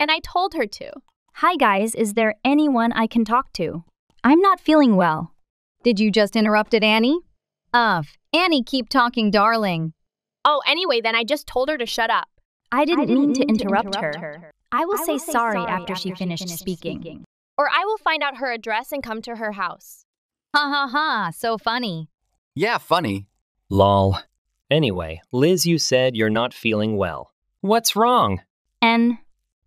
And I told her to. Hi, guys. Is there anyone I can talk to? I'm not feeling well. Did you just interrupt it, Annie? Ugh, Annie, keep talking, darling. Oh, anyway, then I just told her to shut up. I didn't, I didn't mean, to mean to interrupt, interrupt her. her. I will I say will say sorry, sorry after, after she she finished, finished speaking. speaking. Or I will find out her address and come to her house. Ha ha ha, so funny. Yeah, funny. Lol. Anyway, Liz, you said you're not feeling well. What's wrong? N.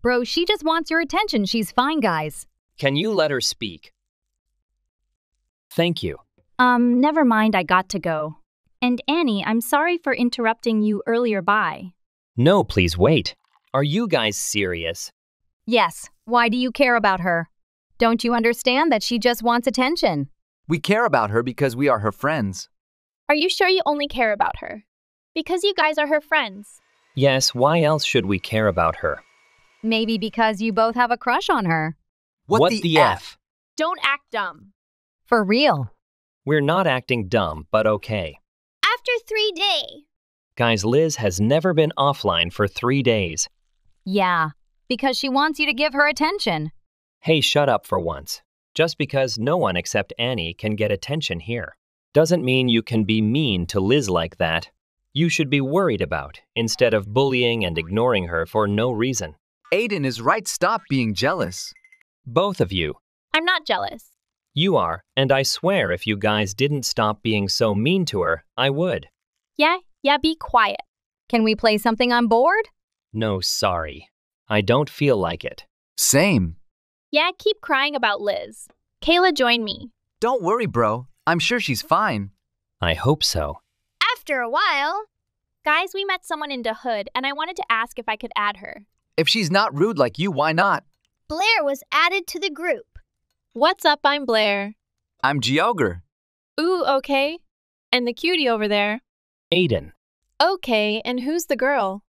Bro, she just wants your attention. She's fine, guys. Can you let her speak? Thank you. Um, never mind, I got to go. And Annie, I'm sorry for interrupting you earlier Bye. No, please wait. Are you guys serious? Yes, why do you care about her? Don't you understand that she just wants attention? We care about her because we are her friends. Are you sure you only care about her? Because you guys are her friends. Yes, why else should we care about her? Maybe because you both have a crush on her. What, the, F? Don't act dumb. For real. We're not acting dumb, but okay. After three days. Guys, Liz has never been offline for three days. Yeah, because she wants you to give her attention. Hey, shut up for once. Just because no one except Annie can get attention here doesn't mean you can be mean to Liz like that. You should be worried about instead of bullying and ignoring her for no reason. Aiden is right. Stop being jealous. Both of you. I'm not jealous. You are, and I swear if you guys didn't stop being so mean to her, I would. Yeah, yeah, be quiet. Can we play something on board? No, sorry. I don't feel like it. Same. Yeah, keep crying about Liz. Kayla, join me. Don't worry, bro. I'm sure she's fine. I hope so. After a while. Guys, we met someone in the hood, and I wanted to ask if I could add her. If she's not rude like you, why not? Blair was added to the group. What's up? I'm Blair. I'm Geogre. Ooh, okay. And the cutie over there. Aiden. Okay, and who's the girl?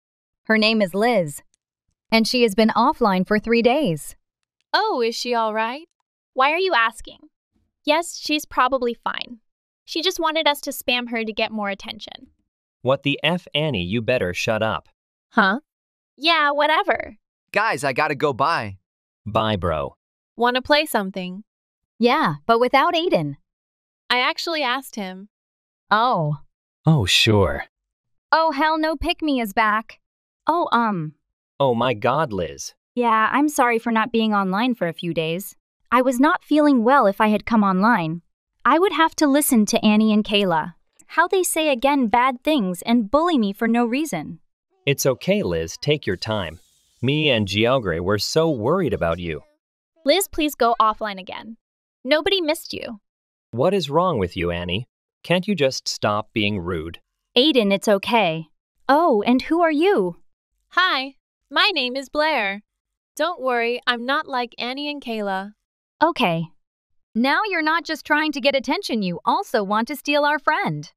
Her name is Liz. And she has been offline for three days. Oh, is she all right? Why are you asking? Yes, she's probably fine. She just wanted us to spam her to get more attention. What the F, Annie, you better shut up. Huh? Yeah, whatever. Guys, I gotta go bye. Bye, bro. Want to play something? Yeah, but without Aiden. I actually asked him. Oh. Oh, sure. Oh, hell no, Pick Me is back. Oh, um, Oh my god, Liz. yeah, I'm sorry for not being online for a few days. I was not feeling well if I had come online. I would have to listen to Annie and Kayla. How they say again bad things and bully me for no reason. It's okay, Liz. Take your time. Me and Geogre were so worried about you. Liz, please go offline again. Nobody missed you. What is wrong with you, Annie? Can't you just stop being rude? Aiden, it's okay. Oh, and who are you? Hi, my name is Blair. Don't worry, I'm not like Annie and Kayla. Okay. Now you're not just trying to get attention, you also want to steal our friend.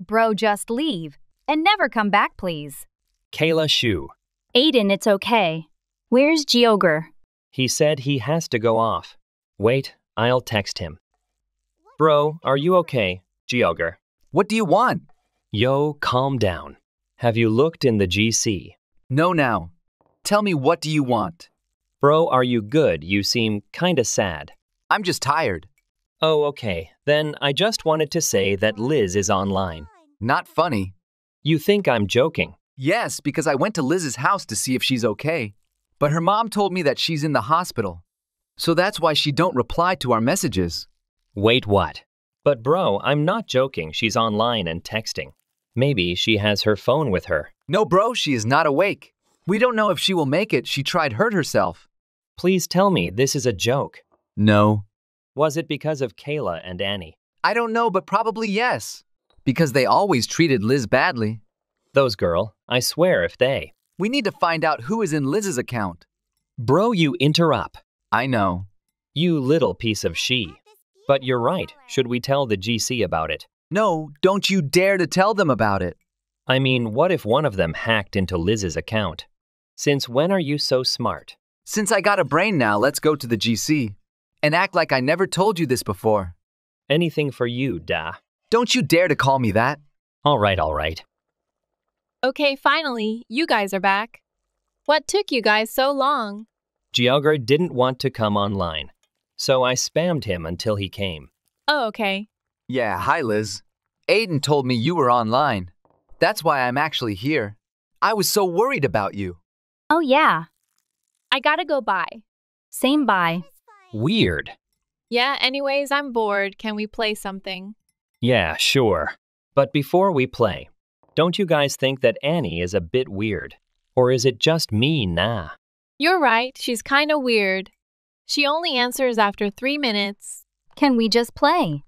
Bro, just leave. And never come back, please. Kayla Shu. Aiden, it's okay. Where's Geogre? He said he has to go off. Wait, I'll text him. Bro, are you okay? Geogre. What do you want? Yo, calm down. Have you looked in the GC? No, now. Tell me, what do you want? Bro, are you good? You seem kinda sad. I'm just tired. Oh, okay. Then I just wanted to say that Liz is online. Not funny. You think I'm joking? Yes, because I went to Liz's house to see if she's okay. But her mom told me that she's in the hospital. So that's why she don't reply to our messages. Wait, what? But bro, I'm not joking. She's online and texting. Maybe she has her phone with her. No, bro, she is not awake. We don't know if she will make it. She tried hurt herself. Please tell me this is a joke. No. Was it because of Kayla and Annie? I don't know, but probably yes. Because they always treated Liz badly. Those girl, I swear if they. We need to find out who is in Liz's account. Bro, you interrupt. I know. You little piece of she. But you're right. Should we tell the GC about it? No, don't you dare to tell them about it. I mean, what if one of them hacked into Liz's account? Since when are you so smart? Since I got a brain now, let's go to the GC and act like I never told you this before. Anything for you, Da. Don't you dare to call me that. All right, all right. Okay, finally, you guys are back. What took you guys so long? Gielger didn't want to come online, so I spammed him until he came. Oh, okay. Yeah, hi, Liz. Aiden told me you were online. That's why I'm actually here. I was so worried about you. Oh, yeah. I gotta go by. Same bye. Weird. Yeah, anyways, I'm bored. Can we play something? Yeah, sure. But before we play, don't you guys think that Annie is a bit weird? Or is it just me, nah? You're right, she's kinda weird. She only answers after three minutes. Can we just play?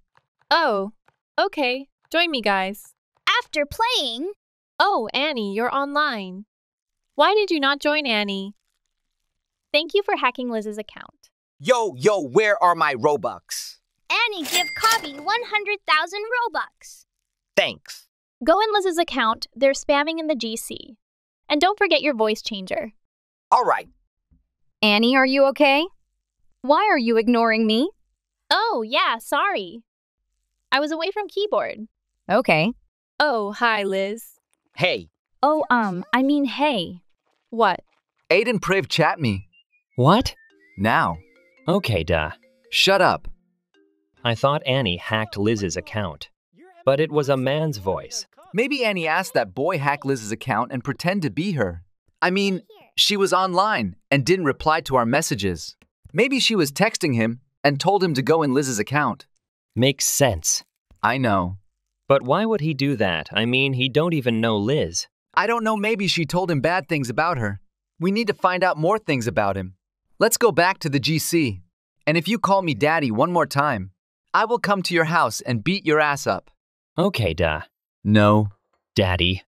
Oh, okay. Join me, guys. After playing, Oh, Annie, you're online. Why did you not join Annie? Thank you for hacking Liz's account. Yo, yo, where are my Robux? Annie give Cobby 100,000 Robux. Thanks. Go in Liz's account, they're spamming in the GC. And don't forget your voice changer. All right. Annie, are you okay? Why are you ignoring me? Oh, yeah, sorry. I was away from keyboard. Okay. Oh, hi, Liz. Hey, Oh, um, I mean, hey. What? Aiden Priv chat me. What? Now. Okay, duh. Shut up. I thought Annie hacked Liz's account. But it was a man's voice. Maybe Annie asked that boy hack Liz's account and pretend to be her. I mean, she was online and didn't reply to our messages. Maybe she was texting him and told him to go in Liz's account. Makes sense. I know. But why would he do that? I mean, he don't even know Liz. I don't know, maybe she told him bad things about her. We need to find out more things about him. Let's go back to the GC. And if you call me daddy one more time, I will come to your house and beat your ass up. Okay, duh. No. Daddy.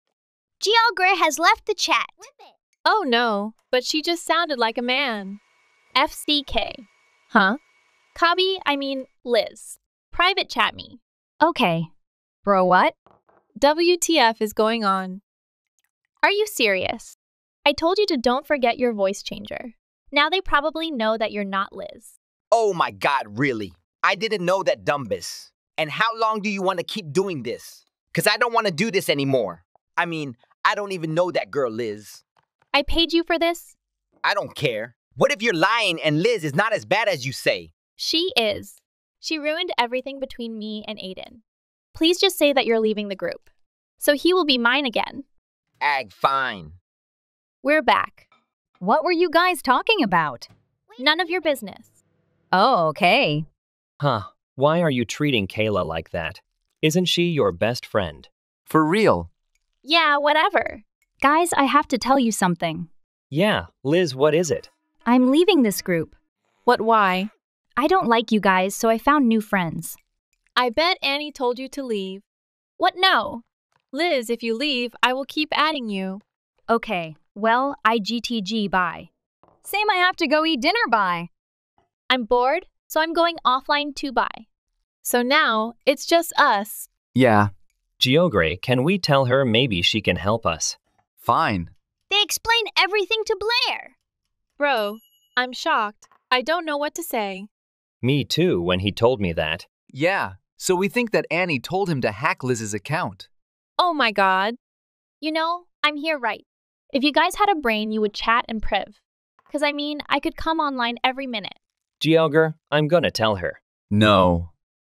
Geogre has left the chat. Oh, no, but she just sounded like a man. FCK. Huh? Cobby, I mean, Liz. Private chat me. Okay. Bro, what? WTF is going on? Are you serious? I told you to don't forget your voice changer. Now they probably know that you're not Liz. oh my god, really? I didn't know that Dumbus. And how long do you want to keep doing this? Because I don't want to do this anymore. I mean, I don't even know that girl, Liz. I paid you for this? I don't care. What if you're lying and Liz is not as bad as you say? She is. She ruined everything between me and Aiden. Please just say that you're leaving the group. So he will be mine again. Ag, fine. We're back. What were you guys talking about? None of your business. Oh, okay. Huh. Why are you treating Kayla like that? Isn't she your best friend? For real. Yeah, whatever. Guys, I have to tell you something. Yeah, Liz, what is it? I'm leaving this group. What, why? I don't like you guys, so I found new friends. I bet Annie told you to leave. What, no? Liz, if you leave, I will keep adding you. Okay, well, IGTG, bye. Same I have to go eat dinner bye. I'm bored, so I'm going offline to buy. So now it's just us. Yeah, Geogre, can we tell her maybe she can help us? fine. They explain everything to Blair. Bro, I'm shocked. I don't know what to say. Me too, when he told me that. Yeah, so we think that Annie told him to hack Liz's account. Oh my god. You know, I'm here right. If you guys had a brain, you would chat and priv. Because I mean, I could come online every minute. Geogre, I'm gonna tell her. No.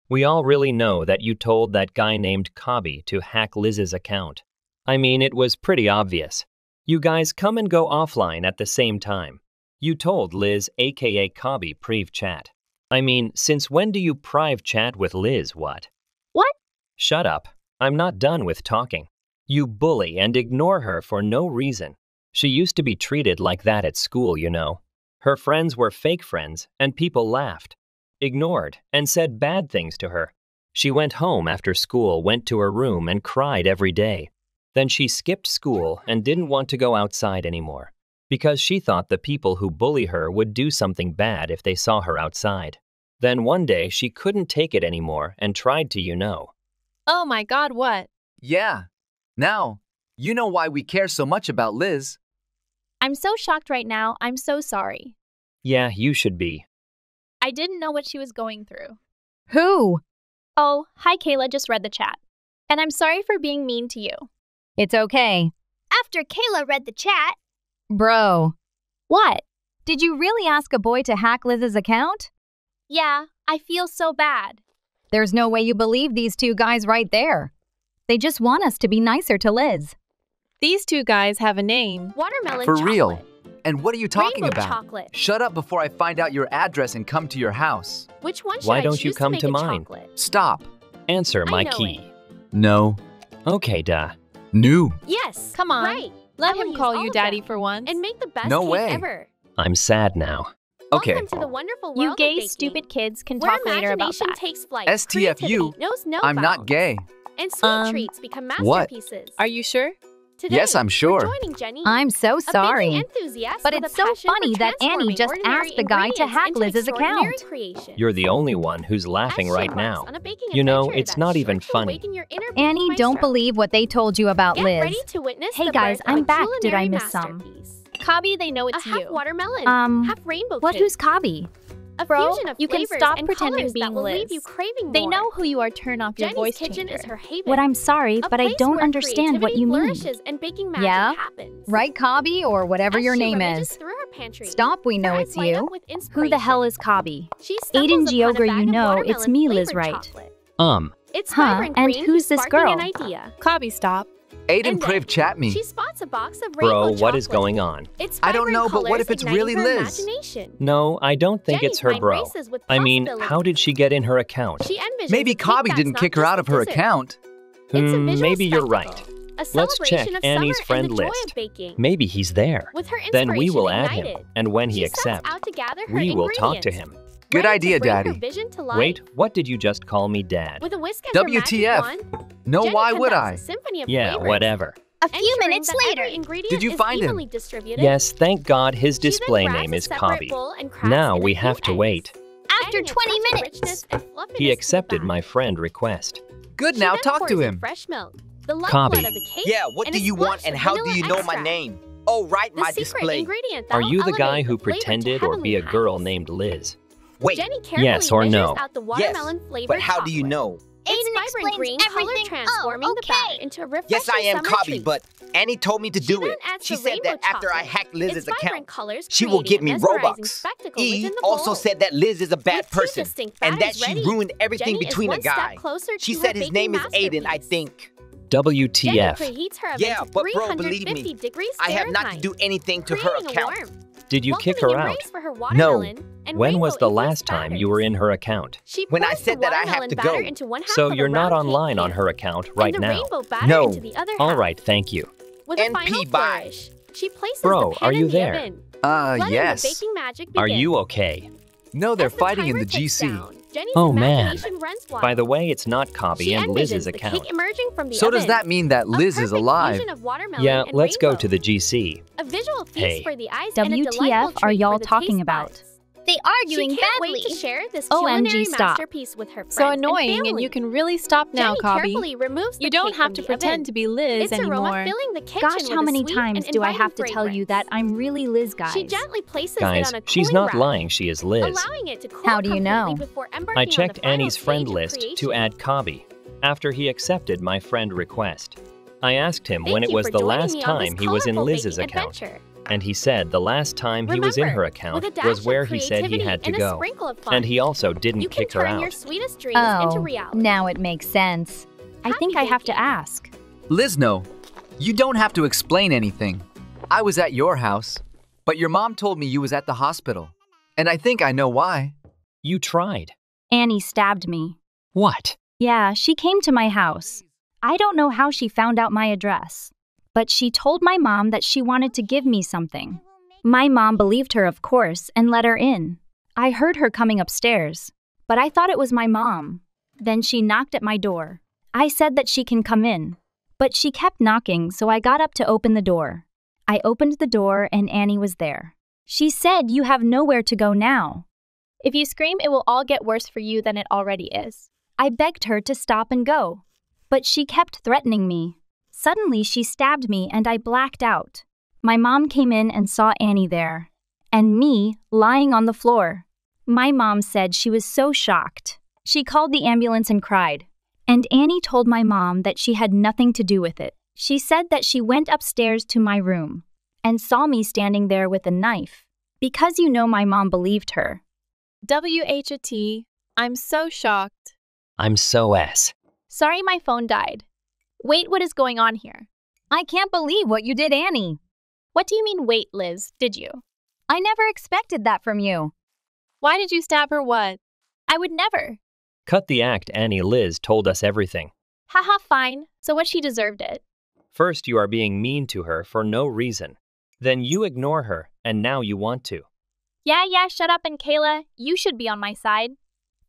We all really know that you told that guy named Cobby to hack Liz's account. I mean, it was pretty obvious. You guys come and go offline at the same time. You told Liz, aka Cobby, priv chat. I mean, since when do you priv chat with Liz, what? What? Shut up. I'm not done with talking. You bully and ignore her for no reason. She used to be treated like that at school, you know. Her friends were fake friends, and people laughed, ignored, and said bad things to her. She went home after school, went to her room, and cried every day. Then she skipped school and didn't want to go outside anymore because she thought the people who bully her would do something bad if they saw her outside. Then one day she couldn't take it anymore and tried to, you know. Oh my god, what? Yeah. Now, you know why we care so much about Liz. I'm so shocked right now. I'm so sorry. Yeah, you should be. I didn't know what she was going through. Who? Oh, hi, Kayla, just read the chat. And I'm sorry for being mean to you. It's okay. After Kayla read the chat, Bro, what? Did you really ask a boy to hack Liz's account? Yeah, I feel so bad. There's no way you believe these two guys right there. They just want us to be nicer to Liz. These two guys have a name. Watermelon For chocolate. real. And what are you talking Rainbow about? chocolate. Shut up before I find out your address and come to your house. Which one should Why I don't choose you come to, to mine? Chocolate? Stop. Answer my key. It. No. Okay, duh. New. Yes. Come on. Right. Let I him call you daddy for once. And make the best no cake way. ever. I'm sad now. Okay. Welcome to the wonderful world you gay, stupid kids can Where talk later about that. takes flight. STFU. Knows no I'm not gay. And sweet um, treats become masterpieces. What? Are you sure? today. Yes, I'm sure. Joining Jenny, I'm so sorry. But it's so funny that Annie just asked the guy to hack Liz's account. Creation. You're the only one who's laughing right now. You know, it's not even funny. Annie, don't believe what they told you about Get Liz. hey guys, I'm back. Did I miss some? Cobby, they know it's a half you. watermelon, um, half rainbow. What? Who's Cobby? A Bro, fusion of you can stop pretending being Liz. They more. know who you are. Turn off Jenny's your voice kitchen changer. Is her haven. What I'm sorry, but I don't understand what you mean. And baking magic yeah, happens. right, Cobby, or whatever As your name is. Stop, we know it's you. Who the hell is Cobby? Aiden Geogra, you know, it's me, Liz, right? Um. It's huh, and green, who's this girl? An idea. Cobby, stop. Aiden Priv chat me. She spots a box of Bro, what chocolate. is going on? It's I don't know, but what if it's really Liz? No, I don't think Jenny it's her bro. I mean, how did she get in her account? Maybe Cobby didn't kick her out of her dessert. account. Hmm, maybe you're right. Let's check Annie's friend list. Maybe he's there. then we will add ignited. him, and when he accepts, we will talk to him. Good idea, Daddy. Wait, what did you just call me Dad? With a whisk as WTF. Wand, no, why would I? yeah, flavors. whatever. A few minutes later, did you find him? Yes, thank God his display name is Cobby. Now we have to wait. After 20 minutes, he accepted my friend request. Good, now talk to him. Fresh milk, the Cobby. Of the cake, yeah, what do you want and how do you know my name? Oh, right, my display. Are you the guy who pretended or be a girl named Liz? Wait. Jenny yes or no? Out the watermelon yes, but how chocolate. do you know? It's Aiden vibrant green, everything. color transforming oh, okay. the bag into a refreshing Yes, I am Cobby, treat. but Annie told me to do she it. She said that after. I hacked Liz's account, she will give me Robux. E also said that Liz is a bad person and that she ready. ruined everything Jenny between a guy. She said his name is Aiden, I think. WTF. Yeah, but bro, believe me, I have not to do anything to her account. Did you kick her out? Her no. When was the last time you were in her account? She when I said that I have to go. so you're not online on her account right now. No. All right, thank you. NP bye. She places Bro, the uh, are you there? The uh, yes. The are you okay? No, they're fighting the in the GC. Down. Jenny's oh, man. runs wild. By the way, it's not Copy she and Liz's account. so oven. does that mean that Liz is alive? Yeah, let's rainbow. go to the GC. A visual feast hey. for the eyes WTF are y'all talking about? They are doing she can't badly. Wait to share this oh, stop. masterpiece with her friends So annoying, and, and you can really stop now, Jenny Carefully Removes you don't have to pretend oven. to be Liz it's anymore. Gosh, how many times do I have to tell you that I'm really Liz, guys? She gently places guys, it on a she's not rack, lying. She is Liz. Cool how do you know? I checked Annie's friend list to add Cobby after he accepted my friend request. I asked him Thank when it was the last time he was in Liz's account. Adventure. And he said the last time Remember, he was in her account was where he said he had to go. And he also didn't kick her out. oh, now it makes sense. I think I have to ask. Lizno, you don't have to explain anything. I was at your house, but your mom told me you was at the hospital. And I think I know why. You tried. Annie stabbed me. What? Yeah, she came to my house. I don't know how she found out my address but she told my mom that she wanted to give me something. My mom believed her, of course, and let her in. I heard her coming upstairs, but I thought it was my mom. Then she knocked at my door. I said that she can come in, but she kept knocking, so I got up to open the door. I opened the door, and Annie was there. She said, You have nowhere to go now. If you scream, it will all get worse for you than it already is. I begged her to stop and go, but she kept threatening me. Suddenly, she stabbed me and I blacked out. My mom came in and saw Annie there, and me lying on the floor. My mom said she was so shocked. She called the ambulance and cried. And Annie told my mom that she had nothing to do with it. She said that she went upstairs to my room and saw me standing there with a knife. Because you know my mom believed her. WHAT, I'm so shocked. I'm so ass. Sorry my phone died. Wait, what is going on here? I can't believe what you did, Annie. What do you mean, wait, Liz? Did you? I never expected that from you. Why did you stab her what? I would never. Cut the act, Annie Liz told us everything. Haha, fine. So what she deserved it. First, you are being mean to her for no reason. Then you ignore her, and now you want to. Yeah, yeah, shut up and Kayla, you should be on my side.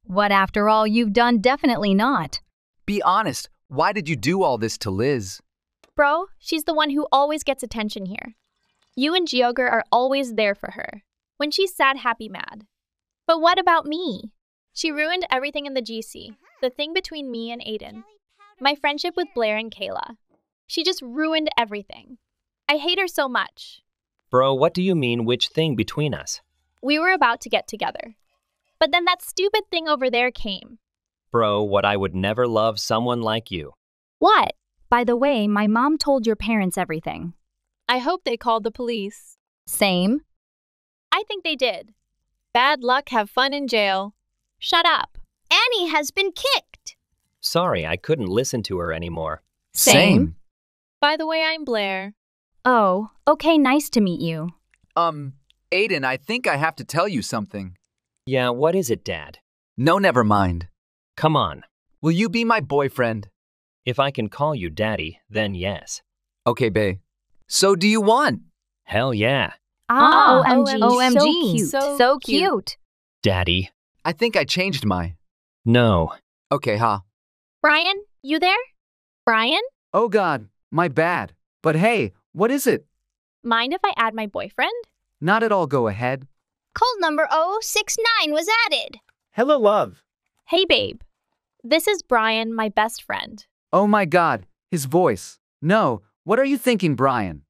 What, after all, you've done definitely not. Be honest. Why did you do all this to Liz? Bro, she's the one who always gets attention here. You and Geogre are always there for her. When she's sad, happy, mad. But what about me? She ruined everything in the GC, the thing between me and Aiden. My friendship with Blair and Kayla. She just ruined everything. I hate her so much. Bro, what do you mean, which thing between us? We were about to get together. But then that stupid thing over there came. Bro, what I would never love someone like you. What? By the way, my mom told your parents everything. I hope they called the police. Same. I think they did. Bad luck, have fun in jail. Shut up. Annie has been kicked. Sorry, I couldn't listen to her anymore. Same. By the way, I'm Blair. Oh, okay, nice to meet you. Um, Aiden, I think I have to tell you something. Yeah, what is it, Dad? No, never mind. Come on. Will you be my boyfriend? If I can call you Daddy, then yes. Okay, bae. So do you want? Hell yeah. Ah, OMG, OMG. so cute. So cute. Daddy. I think I changed my. No. Okay, ha. Brian, you there? Brian? Oh god, my bad. But hey, what is it? Mind if I add my boyfriend? Not at all go ahead. Colt number 069 was added. Hello, love. Hey, babe. This is Brian, my best friend. Oh my god, his voice. No, what are you thinking, Brian?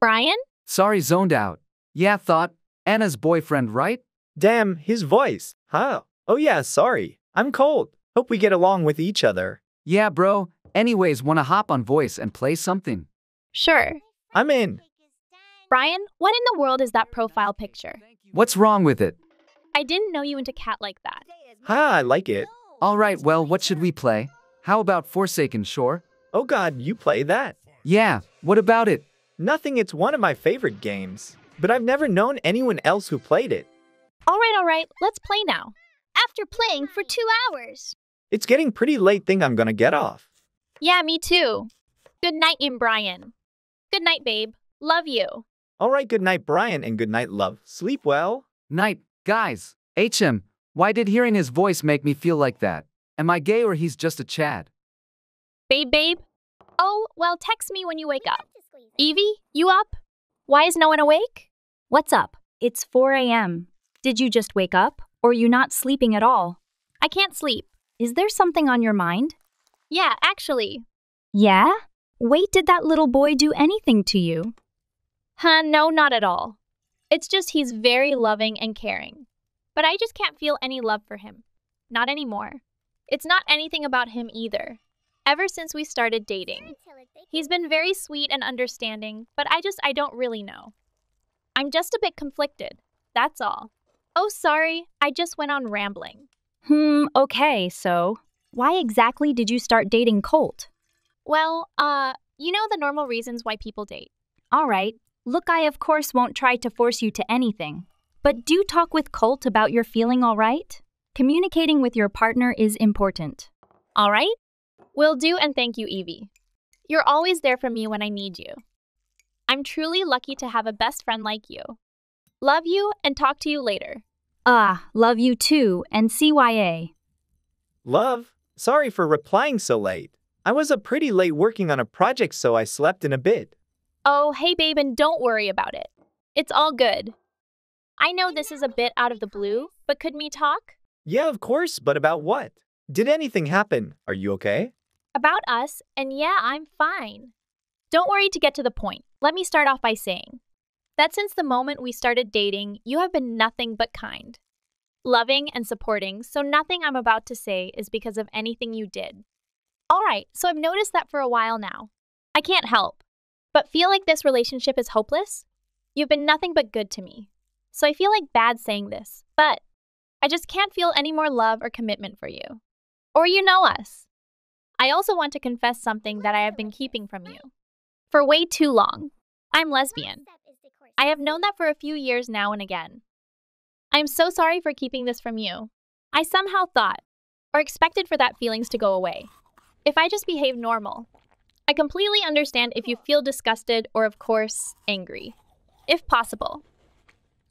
Brian? Sorry, zoned out. Yeah, thought. Anna's boyfriend, right? Damn, his voice. Huh? Oh, yeah, sorry. I'm Colt. Hope we get along with each other. Yeah, bro. Anyways, wanna hop on voice and play something? Sure. I'm in. Brian, what in the world is that profile picture? What's wrong with it? I didn't know you into cat like that. Ha, I like it. Alright, well, what should we play? How about Forsaken Shore? Oh, God, you play that? Yeah, what about it? Nothing, it's one of my favorite games. But I've never known anyone else who played it. All right, all right, let's play now. After playing for two hours. It's getting pretty late, think I'm gonna get off. Yeah, me too. Good night, in Brian. Good night, babe. Love you. All right, good night, Brian, and good night, love. Sleep well. Night, guys. HM, why did hearing his voice make me feel like that? Am I gay or he's just a Chad? Babe, babe. Oh, well, text me when you wake up. Evie, you up? Why is no one awake? What's up? It's 4 a.m. Did you just wake up? Or you not sleeping at all? I can't sleep. Is there something on your mind? Yeah, actually. Yeah? Wait, did that little boy do anything to you? Huh, no, not at all. It's just he's very loving and caring. But I just can't feel any love for him. Not anymore. It's not anything about him either. Ever since we started dating. He's been very sweet and understanding, but I just, I don't really know. I'm just a bit conflicted. That's all. Oh, sorry, I just went on rambling. Hmm, okay, so why exactly did you start dating Colt? Well, uh, you know the normal reasons why people date. All right. Look, I of course won't try to force you to anything. But do talk with Colt about your feeling all right? Communicating with your partner is important. All right? Will do, and thank you, Evie. You're always there for me when I need you. I'm truly lucky to have a best friend like you. Love you and talk to you later. Ah, love you too, and CYA. Love, sorry for replying so late. I was up pretty late working on a project, so I slept in a bit. Oh, hey, babe, and don't worry about it. It's all good. I know this is a bit out of the blue, but could me talk? Yeah, of course, but about what? Did anything happen? Are you okay? About us, and yeah, I'm fine. Don't worry to get to the point. Let me start off by saying that since the moment we started dating, you have been nothing but kind, loving, and supporting, so nothing I'm about to say is because of anything you did. All right, so I've noticed that for a while now. I can't help but feel like this relationship is hopeless. You've been nothing but good to me. So I feel like bad saying this, but I just can't feel any more love or commitment for you. Or you know us. I also want to confess something that I have been keeping from you. For way too long. I'm lesbian. I have known that for a few years now and again. I am so sorry for keeping this from you. I somehow thought, or expected for that feelings to go away. If I just behave normal. I completely understand if you feel disgusted or, of course, angry. If possible.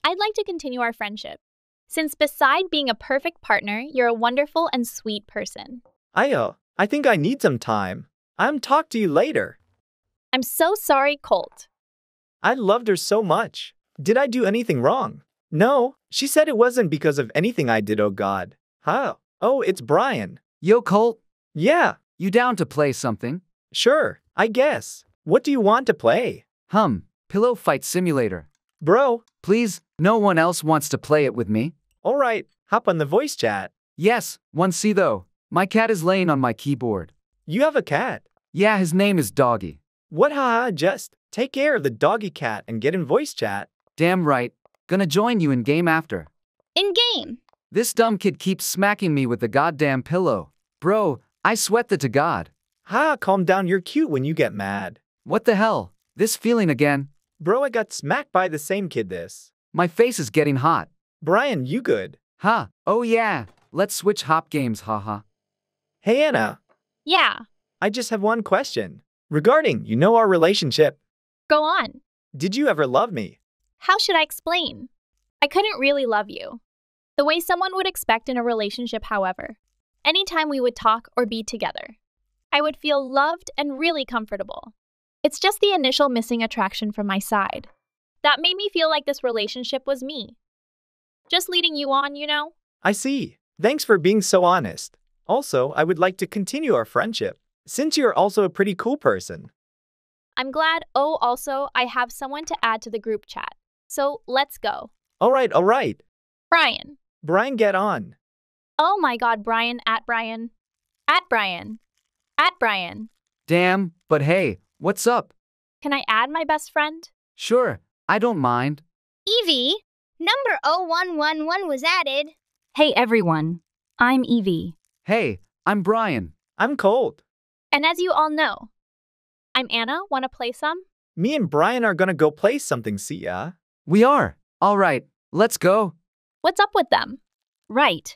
I'd like to continue our friendship, since beside being a perfect partner, you're a wonderful and sweet person. I, uh, I think I need some time. I'm talk to you later. I'm so sorry, Colt. I loved her so much. Did I do anything wrong? No, she said it wasn't because of anything I did, oh god. Huh? Oh, it's Brian. Yo, Colt, Yeah, you down to play something? sure, I guess. What do you want to play? Hum, Pillow Fight Simulator. Bro, Please, no one else wants to play it with me? alright, hop on the voice chat. Yes, one C though. My cat is laying on my keyboard. You have a cat. Yeah, his name is Doggy. What haha, just take care of the doggy cat and get in voice chat. Damn right. Gonna join you in game after. In game. This dumb kid keeps smacking me with the goddamn pillow. Bro, I sweat the to God. Ha, calm down, you're cute when you get mad. What the hell? This feeling again. Bro, I got smacked by the same kid this. My face is getting hot. Brian, you good? Huh, oh yeah. Let's switch hop games, haha. Hey Anna, Yeah, I just have one question. Regarding, you know our relationship. go on. Did you ever love me? How should I explain? I couldn't really love you. The way someone would expect in a relationship, however. Anytime we would talk or be together, I would feel loved and really comfortable. It's just the initial missing attraction from my side. That made me feel like this relationship was me. Just leading you on, you know? I see. Thanks for being so honest. Also, I would like to continue our friendship, since you're also a pretty cool person. I'm glad, oh, also, I have someone to add to the group chat. So let's go. Alright, alright. Brian. Brian, get on. Oh my god, Brian, at Brian. At Brian. At Brian. Damn, but hey, what's up? Can I add my best friend? Sure, I don't mind. Evie, number 0111 was added. Hey everyone. I'm Evie. Hey, I'm Brian. I'm Colt. And as you all know, I'm Anna. Want to play some? Me and Brian are gonna go play something, see ya? We are. Alright, let's go. What's up with them? Right.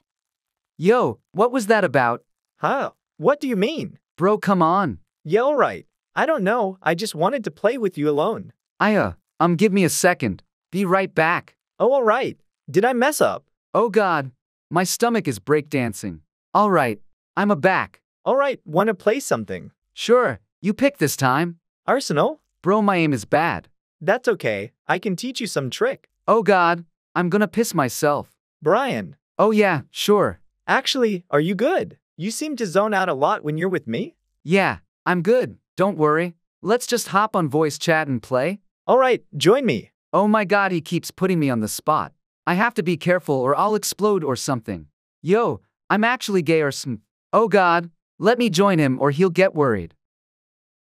Yo, what was that about? Huh? What do you mean? Bro, come on. Yeah, alright. I don't know, I just wanted to play with you alone. Uh, um, give me a second. Be right back. Oh, alright. Did I mess up? Oh god, my stomach is breakdancing. Alright, I'm a back. Alright, wanna play something? Sure, you pick this time. Arsenal? Bro, my aim is bad. That's okay, I can teach you some trick. Oh god, I'm gonna piss myself. Brian, Oh yeah, sure. actually, are you good? You seem to zone out a lot when you're with me. Yeah, I'm good. Don't worry. Let's just hop on voice chat and play. Alright, join me. Oh my god, he keeps putting me on the spot. I have to be careful or I'll explode or something. Yo, I'm actually gay or some. Oh god, let me join him or he'll get worried.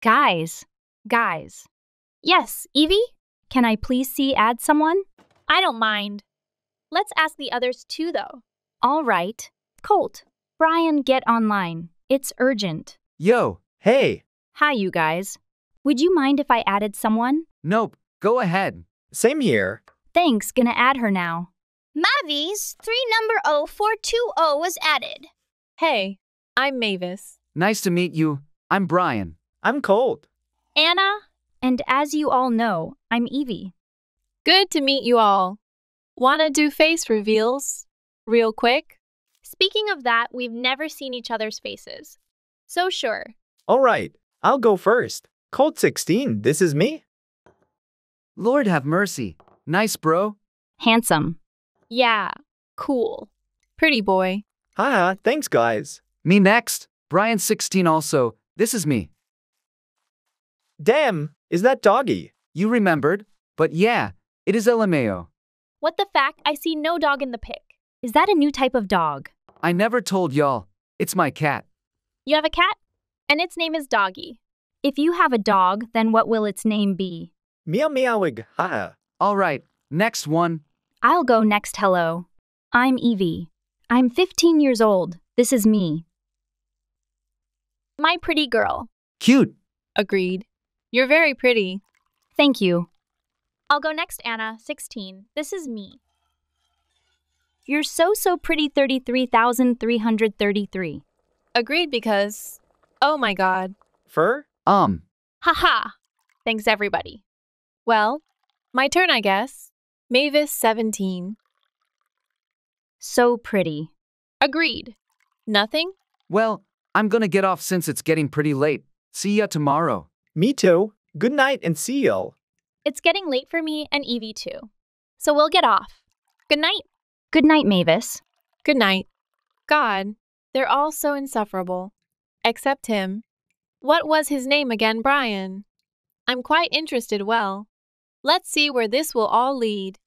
Guys. Guys. Yes, Evie? Can I please see add someone? I don't mind. Let's ask the others too, though. All right. Colt. Brian, get online. It's urgent. Yo, Hey, Hi, you guys. Would you mind if I added someone? nope, go ahead. same here. Thanks, gonna add her now. Mavis, 3 number 0420 was added. Hey, I'm Mavis. Nice to meet you. I'm Brian. I'm Colt. Anna? And as you all know, I'm Evie. Good to meet you all. Wanna do face reveals? Real quick? Speaking of that, we've never seen each other's faces. So sure. Alright, I'll go first. Colt 16, this is me. Lord have mercy. Nice, bro. Handsome. Yeah, cool. Pretty boy. Haha, thanks guys. Me next. Brian 16 also. This is me. Damn, is that doggy? You remembered? But yeah, it is LMAO. What the fact? I see no dog in the pic. Is that a new type of dog? I never told y'all. It's my cat. You have a cat? And its name is Doggy. If you have a dog, then what will its name be? Meow meowig, haha. Alright, next one. I'll go next. Hello. I'm Evie. I'm 15 years old. This is me. My pretty girl. Cute. Agreed. You're very pretty. Thank you. I'll go next, Anna, 16. This is me. You're so, so pretty. 33,333. Agreed because. Oh my god. Fur? Um, Haha. Thanks, everybody. Well, my turn, I guess. Mavis, 17. So pretty. Agreed. Nothing? well, I'm gonna get off since it's getting pretty late. See ya tomorrow. Me too. Good night and see y'all. It's getting late for me and Evie, too. So we'll get off. Good night. Good night, Mavis. Good night. God, they're all so insufferable. Except him. What was his name again, Brian? I'm quite interested, well. Let's see where this will all lead.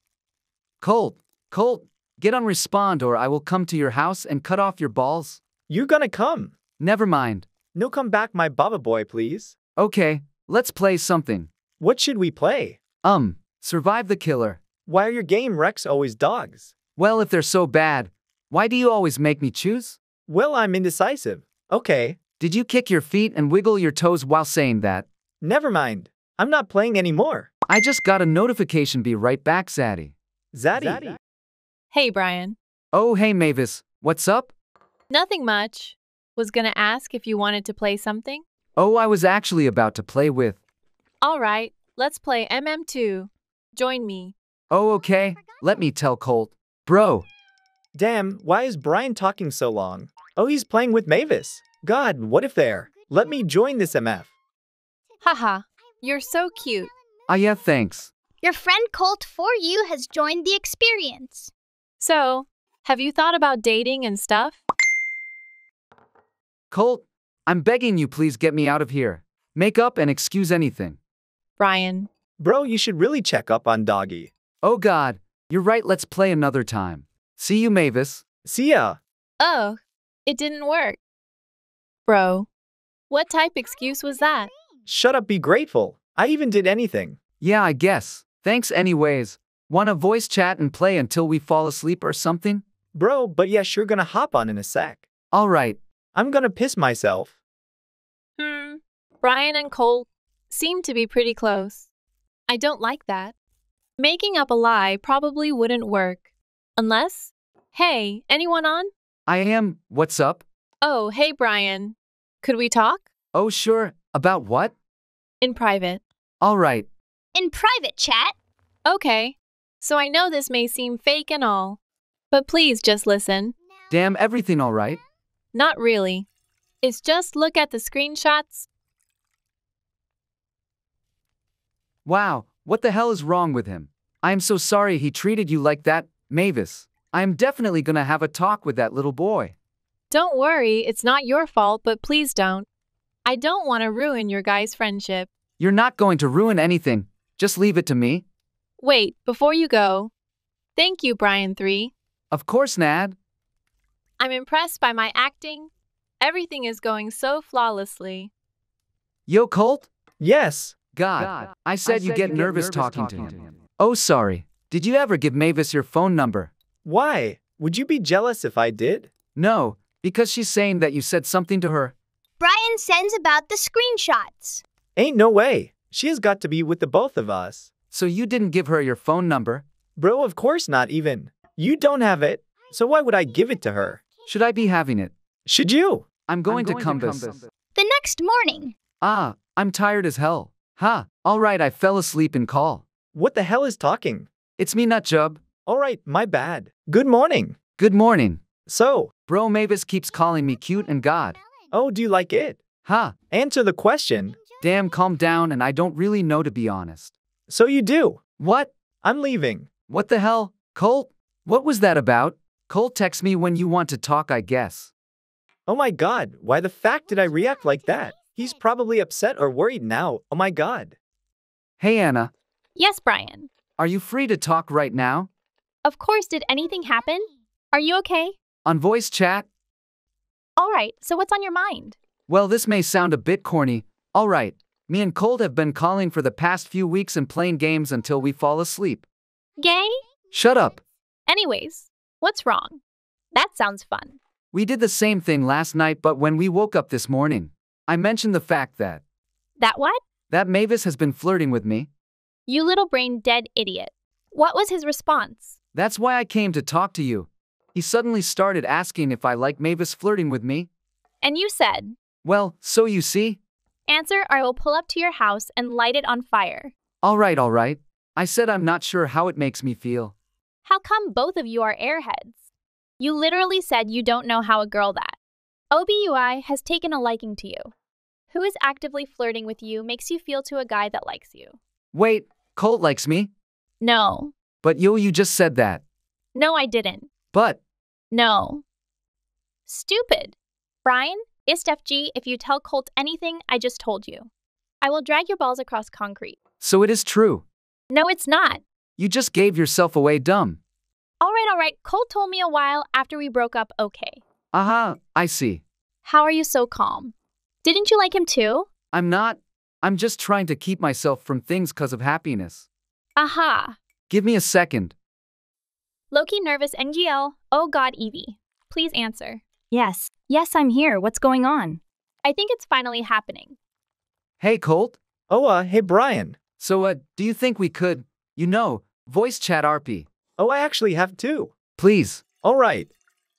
Colt, Colt, get on respond or I will come to your house and cut off your balls. You're gonna come? Never mind. No come back my baba boy, please. Okay, let's play something. What should we play? Um, survive the killer. Why are your game wrecks always dogs? Well, if they're so bad, why do you always make me choose? Well, I'm indecisive. Okay, Did you kick your feet and wiggle your toes while saying that? never mind. I'm not playing anymore. I just got a notification. Be right back, Zaddy. Zaddy. Hey, Brian. Oh, hey, Mavis. What's up? Nothing much. Was gonna ask if you wanted to play something? Oh, I was actually about to play with. All right, let's play MM2. Join me. Oh, okay. Let me tell Colt. Bro, Damn, why is Brian talking so long? Oh, he's playing with Mavis. God, what if they're? Let me join this MF. Haha, you're so cute. ah, yeah, thanks. Your friend Colt for you has joined the experience. So, have you thought about dating and stuff? Colt, I'm begging you, please get me out of here. Make up and excuse anything. Brian, Bro, you should really check up on Doggy. Oh, God, you're right. Let's play another time. See you, Mavis. See ya. oh, it didn't work. Bro, what type excuse was that? Shut up, be grateful. I even did anything. Yeah, I guess. Thanks, anyways. Wanna voice chat and play until we fall asleep or something? Bro, but yes, you're gonna hop on in a sec. Alright. I'm gonna piss myself. Hmm, Brian and Colt seem to be pretty close. I don't like that. Making up a lie probably wouldn't work. Unless, hey, anyone on? I am. What's up? Oh, hey, Brian. Could we talk? Oh, sure. About what? In private. Alright. In private chat, Okay. So I know this may seem fake and all, but please just listen. Damn, everything alright? Not really. It's just look at the screenshots. Wow, what the hell is wrong with him? I am so sorry he treated you like that, Mavis. I am definitely gonna have a talk with that little boy. Don't worry, it's not your fault, but please don't. I don't want to ruin your guys' friendship. You're not going to ruin anything. Just leave it to me. Wait, before you go. Thank you, Brian3. Of course, Nad. I'm impressed by my acting. Everything is going so flawlessly. Yo, Colt? Yes. God, I said you get nervous talking to him. Oh, sorry. Did you ever give Mavis your phone number? Why? Would you be jealous if I did? No, because she's saying that you said something to her. Brian sends about the screenshots. Ain't no way. She has got to be with the both of us. So you didn't give her your phone number? Bro, of course not even. You don't have it, so why would I give it to her? Should I be having it? Should you? I'm going, to, Compass. The next morning, Ah, I'm tired as hell. Ha, alright, I fell asleep in call. What the hell is talking? It's me, Nutjub. Alright, my bad. Good morning. Good morning. So, Bro Mavis keeps calling me cute and God. oh, do you like it? Ha, Answer the question. damn, calm down, and I don't really know to be honest. So you do. What? I'm leaving. What the hell? Colt? What was that about? Colt text me when you want to talk, I guess. Oh my god, why the fact did I react like that? He's probably upset or worried now. Oh my god. Hey, Anna, Yes, Brian. are you free to talk right now? Of course, did anything happen? Are you okay? On voice chat? All right, so what's on your mind? Well, this may sound a bit corny. Alright, me and Colt have been calling for the past few weeks and playing games until we fall asleep. Gay? Shut up. Anyways, what's wrong? That sounds fun. We did the same thing last night, but when we woke up this morning, I mentioned the fact that That what? that Mavis has been flirting with me. You little brain dead idiot. What was his response? That's why I came to talk to you. He suddenly started asking if I like Mavis flirting with me. And you said, Well, so you see? Answer, or I will pull up to your house and light it on fire. All right, all right. I said I'm not sure how it makes me feel. How come both of you are airheads? You literally said you don't know how a girl that. OBUI has taken a liking to you. Who is actively flirting with you makes you feel to a guy that likes you. Wait, Colt likes me? No. But yo, you just said that. No, I didn't. But, No. Stupid. Brian, ISTFG, if you tell Colt anything I just told you, I will drag your balls across concrete. so it is true. No, it's not. You just gave yourself away dumb. All right, all right. Colt told me a while after we broke up, okay. Aha, I see. How are you so calm? Didn't you like him too? I'm not. I'm just trying to keep myself from things because of happiness. Aha. Give me a second. Loki nervous NGL. Oh god, Evie. Please answer. Yes, yes, I'm here. What's going on? I think it's finally happening. Hey, Colt. Oh, uh, hey, Brian. So, uh, do you think we could, you know, voice chat RP? Oh, I actually have two. Please. All right.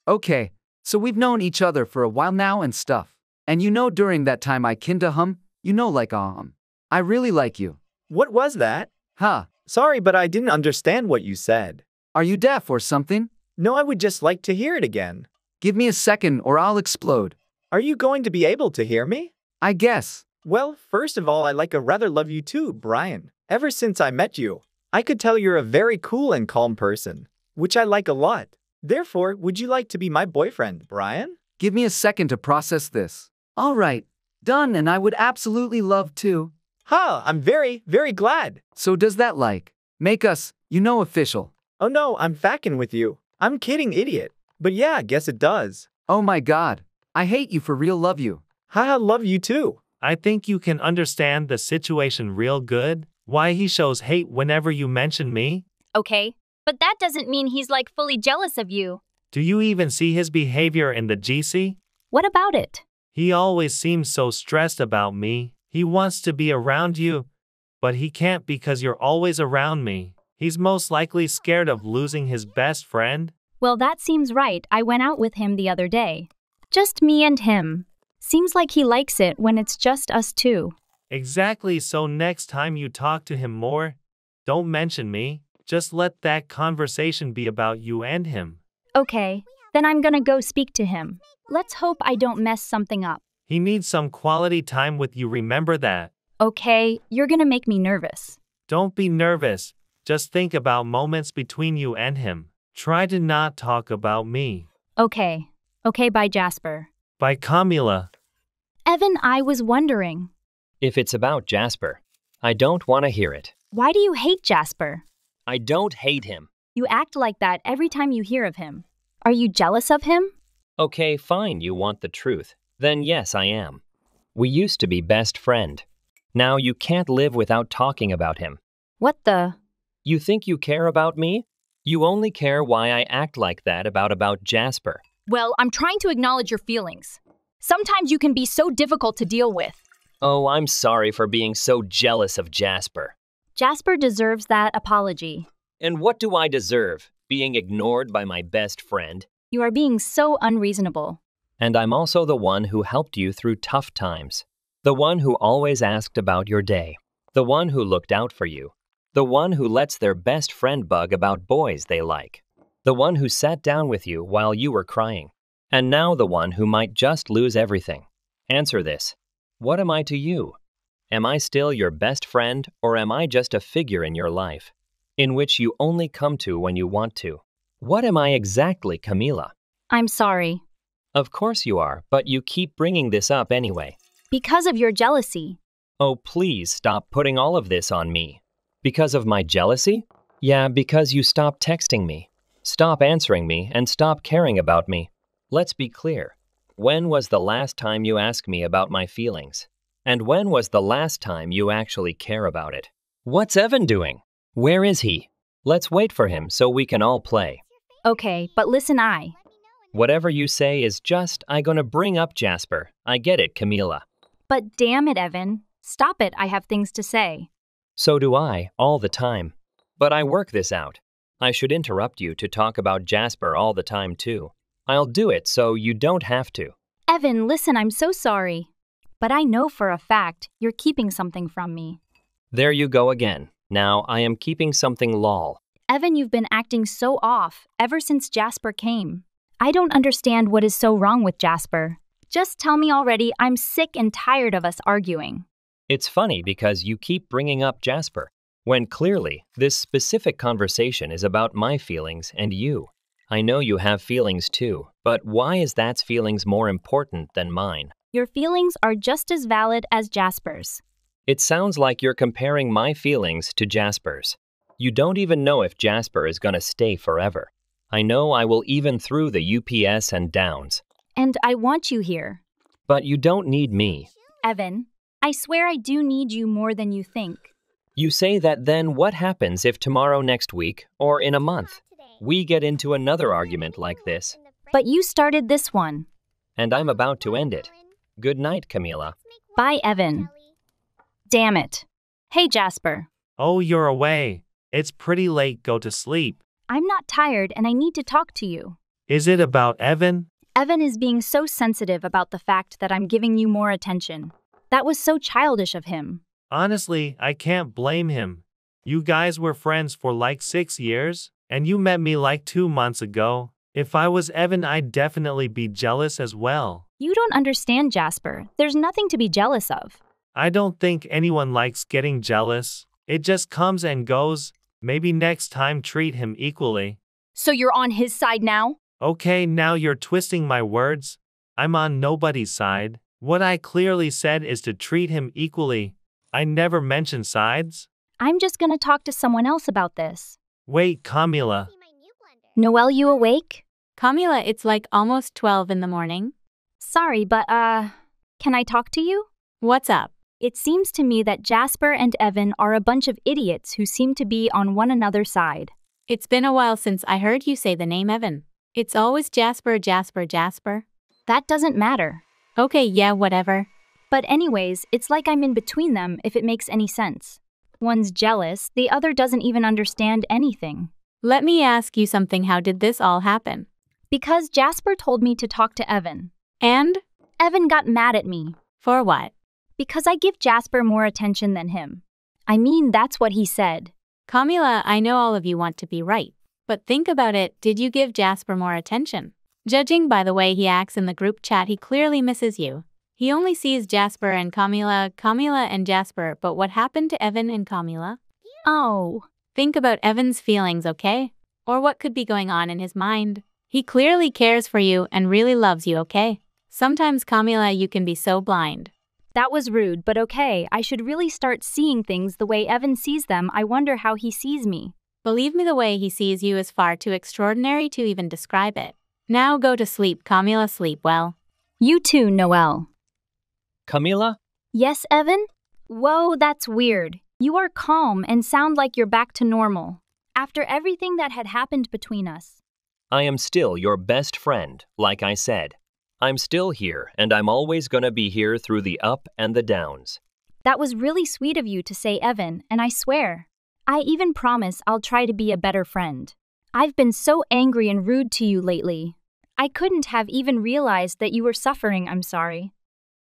Okay, so we've known each other for a while now and stuff. And you know, during that time I kinda hum, you know, like um, I really like you. What was that? Huh? Sorry, but I didn't understand what you said. Are you deaf or something? No, I would just like to hear it again. Give me a second or I'll explode. Are you going to be able to hear me? I guess. Well, first of all, I like a rather love you too, Brian. Ever since I met you, I could tell you're a very cool and calm person, which I like a lot. Therefore, would you like to be my boyfriend, Brian? Give me a second to process this. All right, done, and I would absolutely love to. Ha, I'm very, very glad. So, does that like make us, you know, official? Oh no, I'm facking with you. I'm kidding, idiot. But yeah, I guess it does. Oh my god. I hate you for real, love you. Haha, love you too. I think you can understand the situation real good. Why he shows hate whenever you mention me? Okay, but that doesn't mean he's like fully jealous of you. Do you even see his behavior in the GC? What about it? He always seems so stressed about me. He wants to be around you, but he can't because you're always around me. He's most likely scared of losing his best friend. Well, that seems right. I went out with him the other day. Just me and him. Seems like he likes it when it's just us two. Exactly, so next time you talk to him more, don't mention me. Just let that conversation be about you and him. Okay, then I'm gonna go speak to him. Let's hope I don't mess something up. He needs some quality time with you, remember that. Okay, you're gonna make me nervous. Don't be nervous. Just think about moments between you and him. Try to not talk about me. Okay, okay, bye, Jasper. By Camila. Evan, I was wondering, If it's about Jasper, I don't want to hear it. why do you hate Jasper? I don't hate him. You act like that every time you hear of him. Are you jealous of him? Okay, fine, you want the truth. Then yes, I am. We used to be best friend. Now you can't live without talking about him. What the? You think you care about me? You only care why I act like that about about Jasper. Well, I'm trying to acknowledge your feelings. Sometimes you can be so difficult to deal with. Oh, I'm sorry for being so jealous of Jasper. Jasper deserves that apology. And what do I deserve? Being ignored by my best friend? You are being so unreasonable. And I'm also the one who helped you through tough times. The one who always asked about your day. The one who looked out for you. The one who lets their best friend bug about boys they like. The one who sat down with you while you were crying. And now the one who might just lose everything. Answer this. What am I to you? Am I still your best friend, or am I just a figure in your life, in which you only come to when you want to? What am I exactly, Camila? I'm sorry. Of course you are, but you keep bringing this up anyway. Because of your jealousy. Oh, please stop putting all of this on me. Because of my jealousy? Yeah, because you stopped texting me, stop answering me, and stop caring about me. Let's be clear. When was the last time you asked me about my feelings? And when was the last time you actually care about it? What's Evan doing? Where is he? Let's wait for him so we can all play. Okay, but listen, I. Whatever you say is just, I gonna bring up Jasper. I get it, Camila. But damn it, Evan. Stop it, I have things to say. So do I, all the time. But I work this out. I should interrupt you to talk about Jasper all the time, too. I'll do it so you don't have to. Evan, listen, I'm so sorry. But I know for a fact you're keeping something from me. There you go again. Now I am keeping something lol. Evan, you've been acting so off ever since Jasper came. I don't understand what is so wrong with Jasper. Just tell me already, I'm sick and tired of us arguing. It's funny because you keep bringing up Jasper, when clearly this specific conversation is about my feelings and you. I know you have feelings too, but why is that's feelings more important than mine? Your feelings are just as valid as Jasper's. It sounds like you're comparing my feelings to Jasper's. You don't even know if Jasper is gonna stay forever. I know I will even through the UPS and downs. And I want you here. But you don't need me. Evan, I swear I do need you more than you think. You say that then what happens if tomorrow next week, or in a month, we get into another argument like this? But you started this one. And I'm about to end it. Good night, Camila. Bye, Evan. Damn it. Hey, Jasper. Oh, you're away. It's pretty late. Go to sleep. I'm not tired and I need to talk to you. Is it about Evan? Evan is being so sensitive about the fact that I'm giving you more attention. That was so childish of him. Honestly, I can't blame him. You guys were friends for like six years, and you met me like two months ago. If I was Evan, I'd definitely be jealous as well. You don't understand, Jasper. There's nothing to be jealous of. I don't think anyone likes getting jealous. It just comes and goes. Maybe next time treat him equally. So you're on his side now? Okay, now you're twisting my words. I'm on nobody's side. What I clearly said is to treat him equally. I never mentioned sides. I'm just gonna talk to someone else about this. Wait, Camila. Noelle, you awake? Camila, it's like almost 12 in the morning. Sorry, but uh, can I talk to you? What's up? It seems to me that Jasper and Evan are a bunch of idiots who seem to be on one another's side. It's been a while since I heard you say the name Evan. It's always Jasper, Jasper, Jasper. That doesn't matter. Okay, yeah, whatever. But, anyways, it's like I'm in between them if it makes any sense. One's jealous, the other doesn't even understand anything. Let me ask you something how did this all happen? Because Jasper told me to talk to Evan. And? Evan got mad at me. For what? Because I give Jasper more attention than him. I mean, that's what he said. Camila, I know all of you want to be right. But think about it did you give Jasper more attention? Judging by the way he acts in the group chat, he clearly misses you. He only sees Jasper and Camila, Camila and Jasper, but what happened to Evan and Camila? Oh. Think about Evan's feelings, okay? Or what could be going on in his mind. He clearly cares for you and really loves you, okay? Sometimes, Camila, you can be so blind. That was rude, but okay. I should really start seeing things the way Evan sees them. I wonder how he sees me. Believe me, the way he sees you is far too extraordinary to even describe it. Now go to sleep, Camila, sleep well. You too, Noel. Camila? Yes, Evan? Whoa, that's weird. You are calm and sound like you're back to normal. After everything that had happened between us. I am still your best friend, like I said. I'm still here, and I'm always gonna be here through the up and the downs. That was really sweet of you to say, Evan, and I swear. I even promise I'll try to be a better friend. I've been so angry and rude to you lately. I couldn't have even realized that you were suffering, I'm sorry.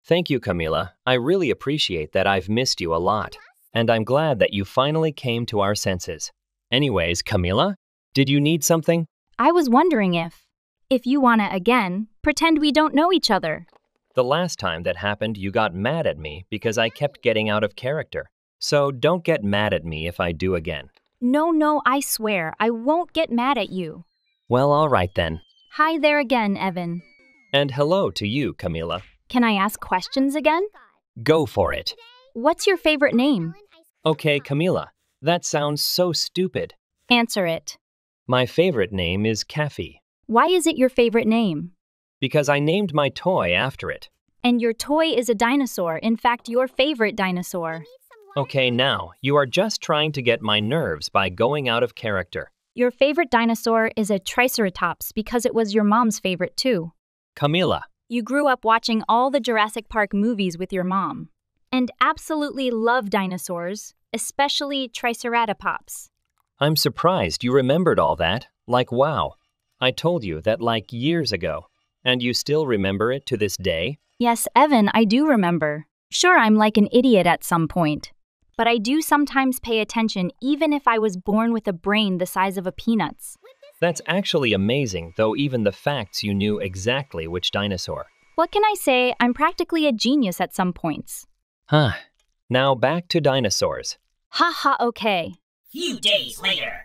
Thank you, Camila. I really appreciate that I've missed you a lot. And I'm glad that you finally came to our senses. Anyways, Camila, did you need something? I was wondering if, if you wanna again, pretend we don't know each other. The last time that happened, you got mad at me because I kept getting out of character. So don't get mad at me if I do again. No, no, I swear, I won't get mad at you. Well, all right then. Hi there again, Evan. And hello to you, Camila. Can I ask questions again? Go for it. What's your favorite name? Okay, Camila. That sounds so stupid. Answer it. My favorite name is Kaffee. Why is it your favorite name? Because I named my toy after it. And your toy is a dinosaur, in fact, your favorite dinosaur. Okay, now, you are just trying to get my nerves by going out of character. Your favorite dinosaur is a Triceratops because it was your mom's favorite too. Camila, You grew up watching all the Jurassic Park movies with your mom and absolutely love dinosaurs, especially Triceratops. I'm surprised you remembered all that. Like, wow. I told you that like years ago. And you still remember it to this day? Yes, Evan, I do remember. Sure, I'm like an idiot at some point. But I do sometimes pay attention even if I was born with a brain the size of a peanut's. That's actually amazing, though even the facts you knew exactly which dinosaur. What can I say? I'm practically a genius at some points. Huh. Now back to dinosaurs. Ha ha, okay. Few days later.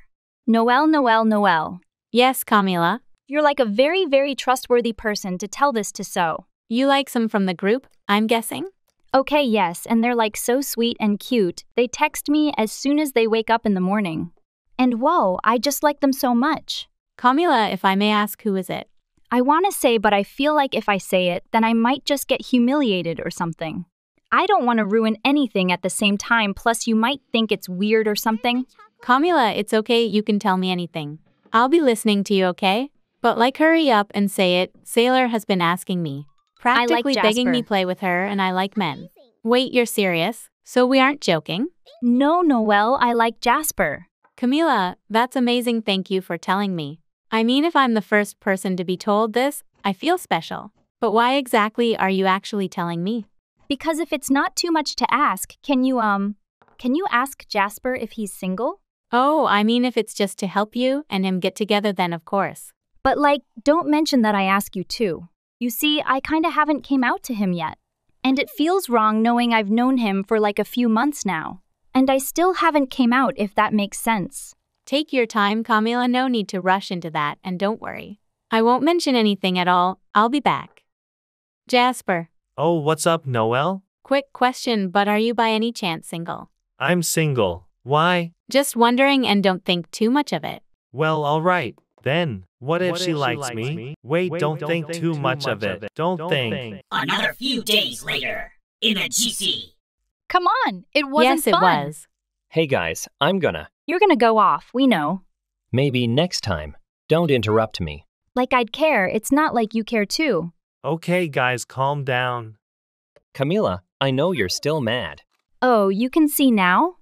Noel, Noel, Noel. Yes, Camila. You're like a very, very trustworthy person to tell this to so. You like some from the group, I'm guessing? Okay, yes, and they're like so sweet and cute. They text me as soon as they wake up in the morning. And whoa, I just like them so much. Camila, if I may ask, who is it? I want to say, but I feel like if I say it, then I might just get humiliated or something. I don't want to ruin anything at the same time, plus, you might think it's weird or something. Camila, it's okay, you can tell me anything. I'll be listening to you, okay? But like, hurry up and say it. Sailor has been asking me, practically begging me play with her, and I like men. Wait, you're serious? So we aren't joking? No, Noel, I like Jasper. Camila, that's amazing. Thank you for telling me. I mean, if I'm the first person to be told this, I feel special. But why exactly are you actually telling me? Because if it's not too much to ask, can you, um, can you ask Jasper if he's single? Oh, I mean, if it's just to help you and him get together, then of course. But like, don't mention that I ask you too. You see, I kinda haven't came out to him yet. And it feels wrong knowing I've known him for like a few months now. And I still haven't came out if that makes sense. Take your time, Camila. No need to rush into that, and don't worry. I won't mention anything at all. I'll be back. Jasper, Oh, what's up, Noel? quick question, but are you by any chance single? I'm single. Why? Just wondering and don't think too much of it. Well, alright. Then, what if she likes me? Wait, don't think too much of it. Don't think. Another few days later. In a GC. Come on, it wasn't yes, it was. Hey guys, I'm gonna. You're gonna go off, we know. Maybe next time. Don't interrupt me. Like I'd care, it's not like you care too. Okay, guys, calm down. Camila, I know you're still mad. Oh, you can see now?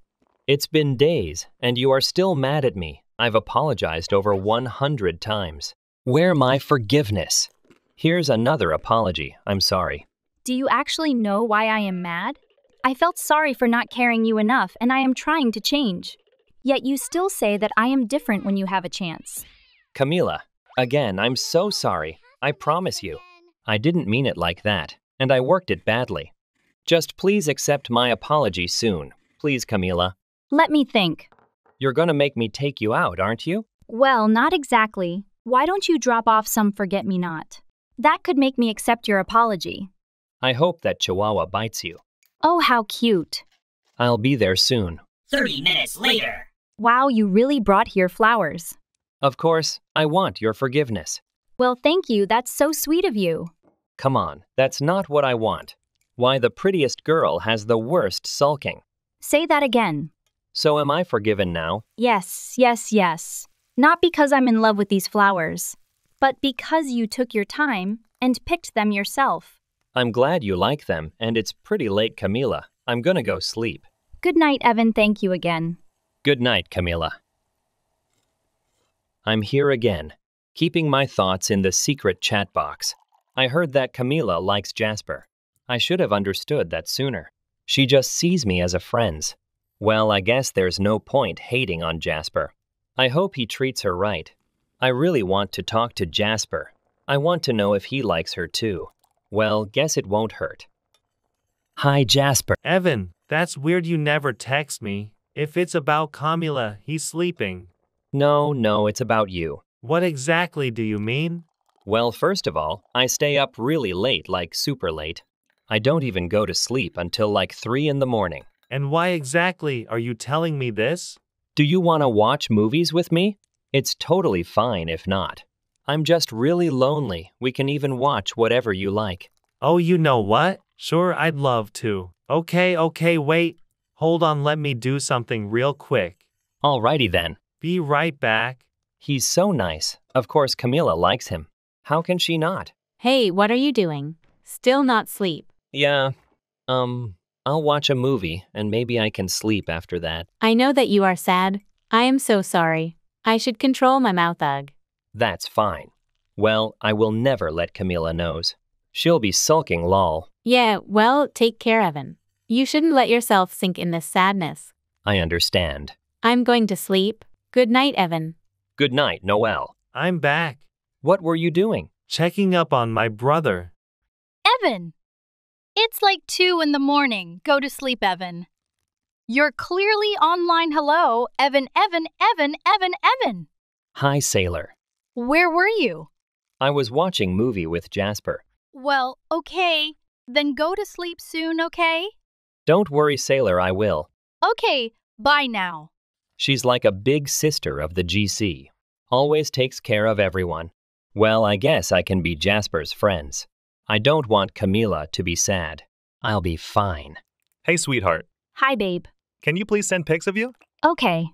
It's been days, and you are still mad at me. I've apologized over 100 times. Where my forgiveness? Here's another apology. I'm sorry. Do you actually know why I am mad? I felt sorry for not caring you enough, and I am trying to change. Yet you still say that I am different when you have a chance. Camila, again, I'm so sorry. I promise you. I didn't mean it like that, and I worked it badly. Just please accept my apology soon. Please, Camila. Let me think. You're gonna make me take you out, aren't you? Well, not exactly. Why don't you drop off some forget me not? That could make me accept your apology. I hope that Chihuahua bites you. Oh, how cute. I'll be there soon. 30 minutes later. Wow, you really brought here flowers. Of course, I want your forgiveness. Well, thank you. That's so sweet of you. Come on, that's not what I want. Why, the prettiest girl has the worst sulking. Say that again. So am I forgiven now? Yes, yes, yes. Not because I'm in love with these flowers, but because you took your time and picked them yourself. I'm glad you like them, and it's pretty late, Camila. I'm gonna go sleep. Good night, Evan. Thank you again. Good night, Camila. I'm here again, keeping my thoughts in the secret chat box. I heard that Camila likes Jasper. I should have understood that sooner. She just sees me as a friend's. Well, I guess there's no point hating on Jasper. I hope he treats her right. I really want to talk to Jasper. I want to know if he likes her too. Well, guess it won't hurt. Hi, Jasper. Evan, that's weird you never text me. If it's about Camila, he's sleeping. No, no, it's about you. What exactly do you mean? Well, first of all, I stay up really late, like super late. I don't even go to sleep until like 3 in the morning. And why exactly are you telling me this? Do you want to watch movies with me? It's totally fine if not. I'm just really lonely. We can even watch whatever you like. Oh, you know what? Sure, I'd love to. Okay, okay, wait. Hold on, let me do something real quick. Alrighty then. Be right back. He's so nice. Of course, Camila likes him. How can she not? Hey, what are you doing? Still not sleep. Yeah. Um, I'll watch a movie and maybe I can sleep after that. I know that you are sad. I am so sorry. I should control my mouth ugh. That's fine. Well, I will never let Camila knows. She'll be sulking lol. Yeah, well, take care, Evan. You shouldn't let yourself sink in this sadness. I understand. I'm going to sleep. Good night, Evan. Good night, Noel. I'm back. What were you doing? Checking up on my brother. Evan! It's like 2 in the morning. Go to sleep, Evan. You're clearly online. Hello, Evan, Evan, Evan, Evan, Evan. Hi, sailor. Where were you? I was watching movie with Jasper. Well, okay. Then go to sleep soon, okay? Don't worry, sailor, I will. Okay, bye now. She's like a big sister of the GC. Always takes care of everyone. Well, I guess I can be Jasper's friends. I don't want Camila to be sad. I'll be fine. Hey, sweetheart. Hi, babe. Can you please send pics of you? Okay.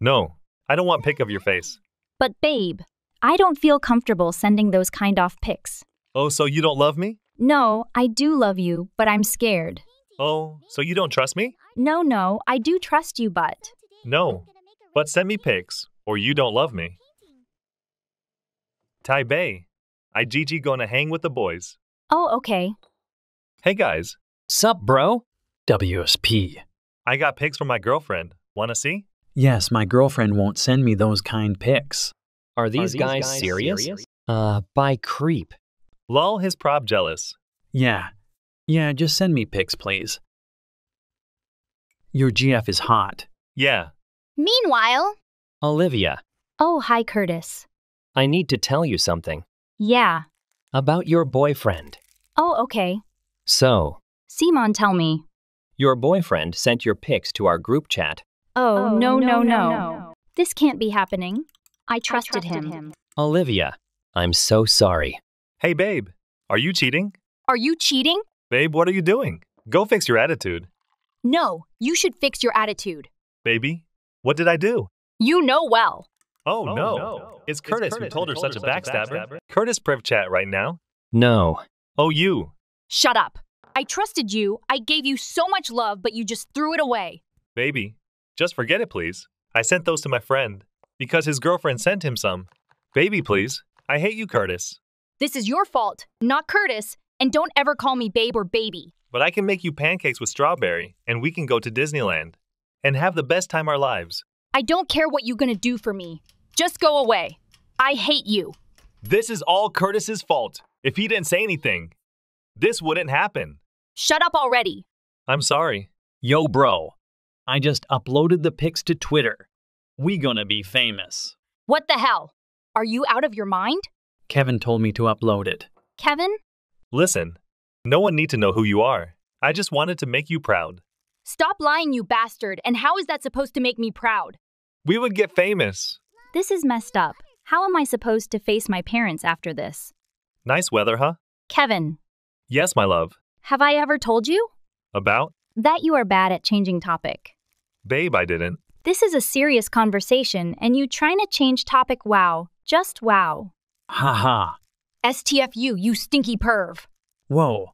No, I don't want pic of your face. But, babe, I don't feel comfortable sending those kind off pics. Oh, so you don't love me? No, I do love you, but I'm scared. Oh, so you don't trust me? No, no, I do trust you, but. No, but send me pics, or you don't love me. Tai Bei, I Gigi gonna hang with the boys. Oh, okay. Hey guys, Sup, bro? WSP. I got pics from my girlfriend. Wanna see? Yes, my girlfriend won't send me those kind pics. Are these, these guys, guys serious? serious? Uh, by creep. Lol, his prob jealous. Yeah. Yeah, just send me pics, please. Your GF is hot. Yeah. Meanwhile, Olivia, Oh, hi, Curtis. I need to tell you something Yeah. about your boyfriend. Oh, okay. So, Simon, tell me. your boyfriend sent your pics to our group chat. Oh, oh no, no, no, no This can't be happening. I trusted, him. Olivia, I'm so sorry. Hey babe, are you cheating? Are you cheating? Babe, what are you doing? Go fix your attitude. No, you should fix your attitude. Baby, what did I do? You know well. Oh, oh, no. It's Curtis, who told her such a backstabber. Curtis priv chat right now. No. Oh, you. Shut up. I trusted you. I gave you so much love, but you just threw it away. Baby, just forget it, please. I sent those to my friend because his girlfriend sent him some. Baby, please. I hate you, Curtis. This is your fault, not Curtis, and don't ever call me babe or baby. But I can make you pancakes with strawberry, and we can go to Disneyland and have the best time our lives. I don't care what you're gonna do for me. Just go away. I hate you. This is all Curtis's fault. If he didn't say anything, this wouldn't happen. Shut up already. I'm sorry. Yo, bro. I just uploaded the pics to Twitter. We gonna be famous. What the hell? Are you out of your mind? Kevin told me to upload it. Kevin? Listen, no one need to know who you are. I just wanted to make you proud. Stop lying, you bastard. And how is that supposed to make me proud? We would get famous. This is messed up. How am I supposed to face my parents after this? Nice weather, huh? Kevin, Yes, my love. have I ever told you? About? That you are bad at changing topic. Babe, I didn't. This is a serious conversation, and you trying to change topic wow. Just wow. Haha. STFU, you stinky perv. Whoa.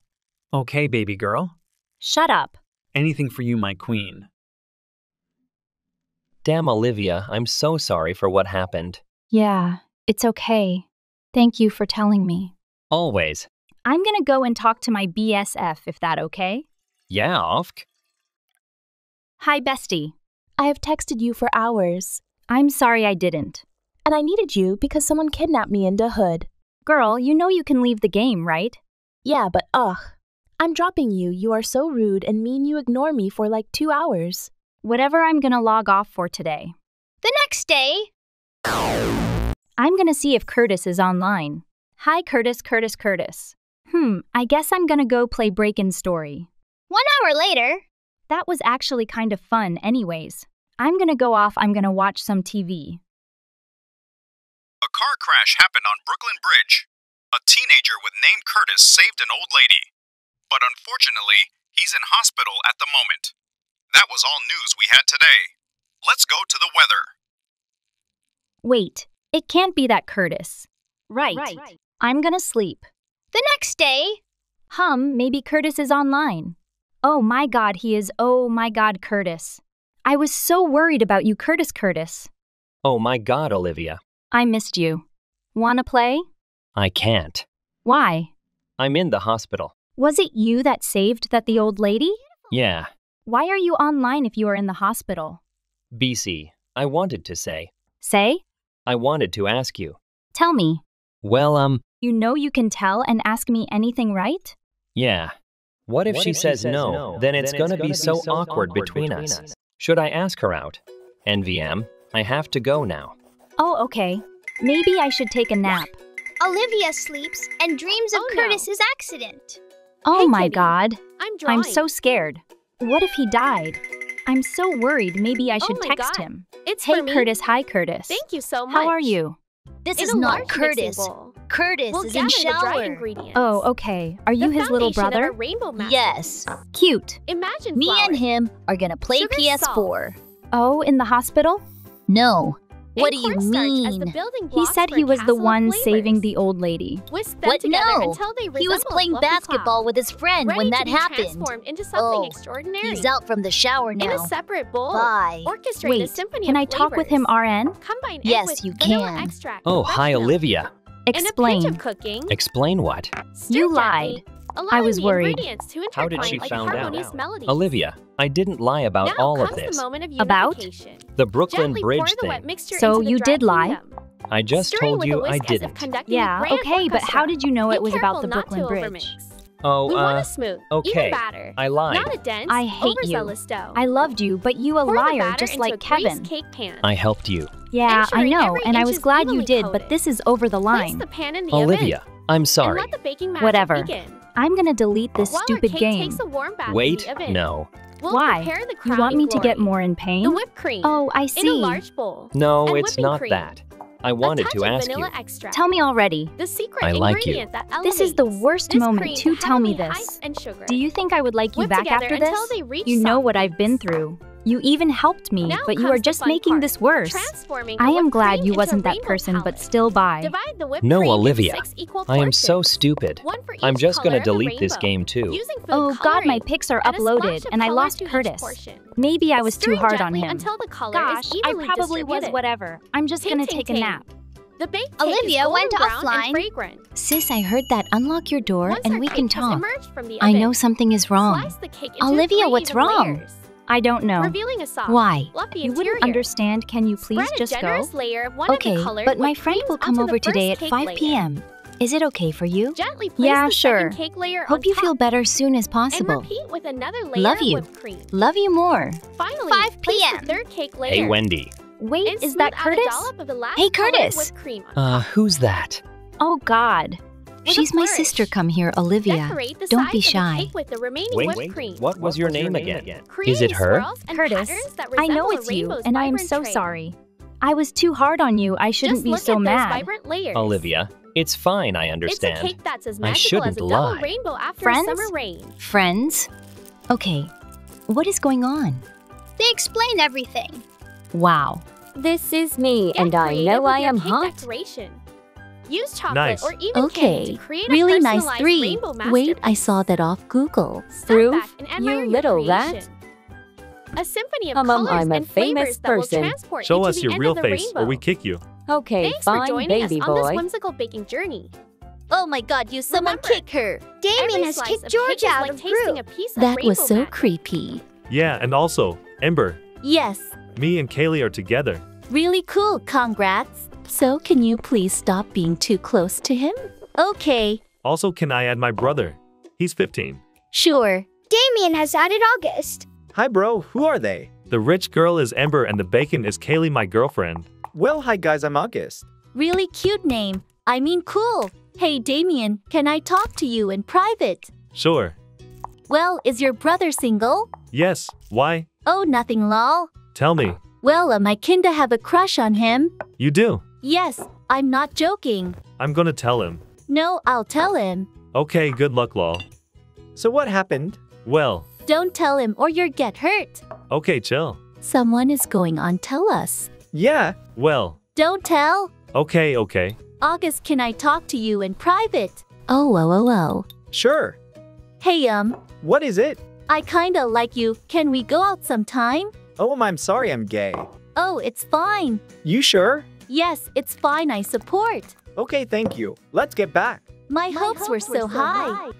Okay, baby girl. Shut up. Anything for you, my queen. Damn, Olivia, I'm so sorry for what happened. Yeah, it's okay. Thank you for telling me. Always. I'm gonna go and talk to my BSF if that okay. Yeah, Ofk. Hi, bestie. I have texted you for hours. I'm sorry I didn't. And I needed you because someone kidnapped me into Hood. Girl, you know you can leave the game, right? Yeah, but ugh. I'm dropping you. You are so rude and mean you ignore me for like two hours whatever I'm going to log off for today. The next day, I'm going to see if Curtis is online. Hi, Curtis, Curtis, Curtis. Hmm, I guess I'm going to go play Break In Story. One hour later, that was actually kind of fun, anyways. I'm going to go off, I'm going to watch some TV. A car crash happened on Brooklyn Bridge. A teenager with name Curtis saved an old lady, but unfortunately, he's in hospital at the moment. That was all news we had today. Let's go to the weather. Wait, it can't be that Curtis. Right. right. I'm gonna sleep. The next day. Hum, maybe Curtis is online. Oh my god, he is. Oh my god, Curtis. I was so worried about you, Curtis Curtis. Oh my god, Olivia. I missed you. Wanna play? I can't. Why? I'm in the hospital. Was it you that saved that the old lady? Yeah, why are you online if you are in the hospital? BC, I wanted to say. Say? I wanted to ask you. Tell me. Well, um. You know you can tell and ask me anything, right? Yeah. What if what she if says, says no, no, Then it's, then gonna, gonna, be, so, so awkward, awkward between, between us. us. Should I ask her out? NVM, I have to go now. Oh, okay. Maybe I should take a nap. Olivia sleeps and dreams of oh, Curtis's no. accident. Oh hey, my Kitty. god. I'm, drawing. I'm so scared. What if he died? I'm so worried maybe I should oh text God. him. It's hey, Curtis. Hi, Curtis. Thank you so much. How are you? This in is not Curtis. Curtis we'll is in shower. Oh, okay. Are you the his little brother? yes. Cute. Imagine Me and him are gonna play Sugar PS4. Salt. Oh, in the hospital? No, what do you mean? He said he was the one saving the old lady. What? No! he was playing basketball with his friend when that happened. oh, he's out from the shower now. In a separate bowl. Bye. Wait, can I talk with him, RN? yes, you can. Oh, hi, Olivia. Explain. Explain what? You lied. I was worried. How did she like found out? Melodies. Olivia, I didn't lie about now all of this. The of about the Brooklyn Gently Bridge thing. So you did lie? I just Stirring told you I didn't. Yeah, okay, but how did you know it was about the Brooklyn Bridge? Oh, we uh, want a smooth, okay. I lied. Not a dense, I hate you. Dough. I loved you, but you a Pour liar, just like Kevin. I helped you. Yeah, I know, and I was glad you did, coated. but this is over the line. The Olivia, oven. I'm sorry. Whatever. Begin. I'm gonna delete this While stupid game. Wait, no. We'll Why? you want me to get more in pain? The whipped cream. Oh, I see. No, it's not cream. that. I wanted to ask you. Extract. Tell me already. The secret I like you. This is the worst this moment to tell me this. Do you think I would like you back after this? You know what I've been through. You even helped me, now but you are just making part. this worse. I am glad you wasn't that person, palette. but still buy. No, Olivia. I am so stupid. I'm just gonna delete this game too. Oh god, my pics are uploaded, and I lost Curtis. Maybe I was Stirring too hard on him. Gosh, I probably was whatever. I'm just gonna take a nap. Olivia went offline. Sis, I heard that. Unlock your door Once and we can talk. I know something is wrong. Olivia, what's wrong? Layers. I don't know. Revealing a soft, Why? you wouldn't understand. Can you please Spread just go? Layer, okay, but my friend will come over today at 5 p.m. Is it okay for you? Gently place yeah, the sure. Cake layer Hope you top. feel better soon as possible. And repeat with another layer Love you. Of cream. Love you more. Finally, 5 p.m. third cake layer. Hey, Wendy. Wait, is that Curtis? Hey, Curtis. Uh, who's that? Oh, God. She's my sister come here, Olivia. Don't be shy. Wait, wait, what was your name again? Is it her? Curtis, I know it's you, and I am so sorry. I was too hard on you. I shouldn't be so mad. Olivia, it's fine, I understand. I shouldn't lie. Friends? Friends? Okay, what is going on? They explain everything. Wow. This is me, Get and I know I am hot. Decoration. Use chocolate nice. or even okay. to create really a nice three. Wait, I saw that off Google. Through you little rat. A symphony of um, colors I'm a and famous person. Show us your real face, rainbow. or we kick you. Okay, Thanks fine, for joining baby us on this whimsical baking journey. Oh my god, you someone Remember, kick her! Damien has kicked George out like of group. that of was so creepy. Yeah, and also, Ember. Yes. Me and Kaylee are together. Really cool, congrats so can you please stop being too close to him? Okay. Also, can I add my brother? He's 15. Sure. Damien has added August. Hi, bro. Who are they? The rich girl is Ember and the bacon is Kaylee, my girlfriend. Well, hi, guys. I'm August. Really cute name. I mean, cool. Hey, Damien, can I talk to you in private? Sure. Well, is your brother single? Yes. Why? Oh, nothing, lol. Tell me. Well, uh, um, I kinda have a crush on him. You do? Yes, I'm not joking. I'm gonna tell him. No, I'll tell him. Okay, good luck, lol. So what happened? Well, Don't tell him or you'll get hurt. okay, chill. Someone is going on tell us. Yeah. Well, Don't tell. okay, okay. August, can I talk to you in private? Oh, oh, oh, oh. Sure. Hey, um, What is it? I kinda like you. Can we go out sometime? Oh, um, I'm sorry I'm gay. Oh, it's fine. You sure? Yes, it's fine. I support. Okay, thank you. Let's get back. My, hopes, were so, high.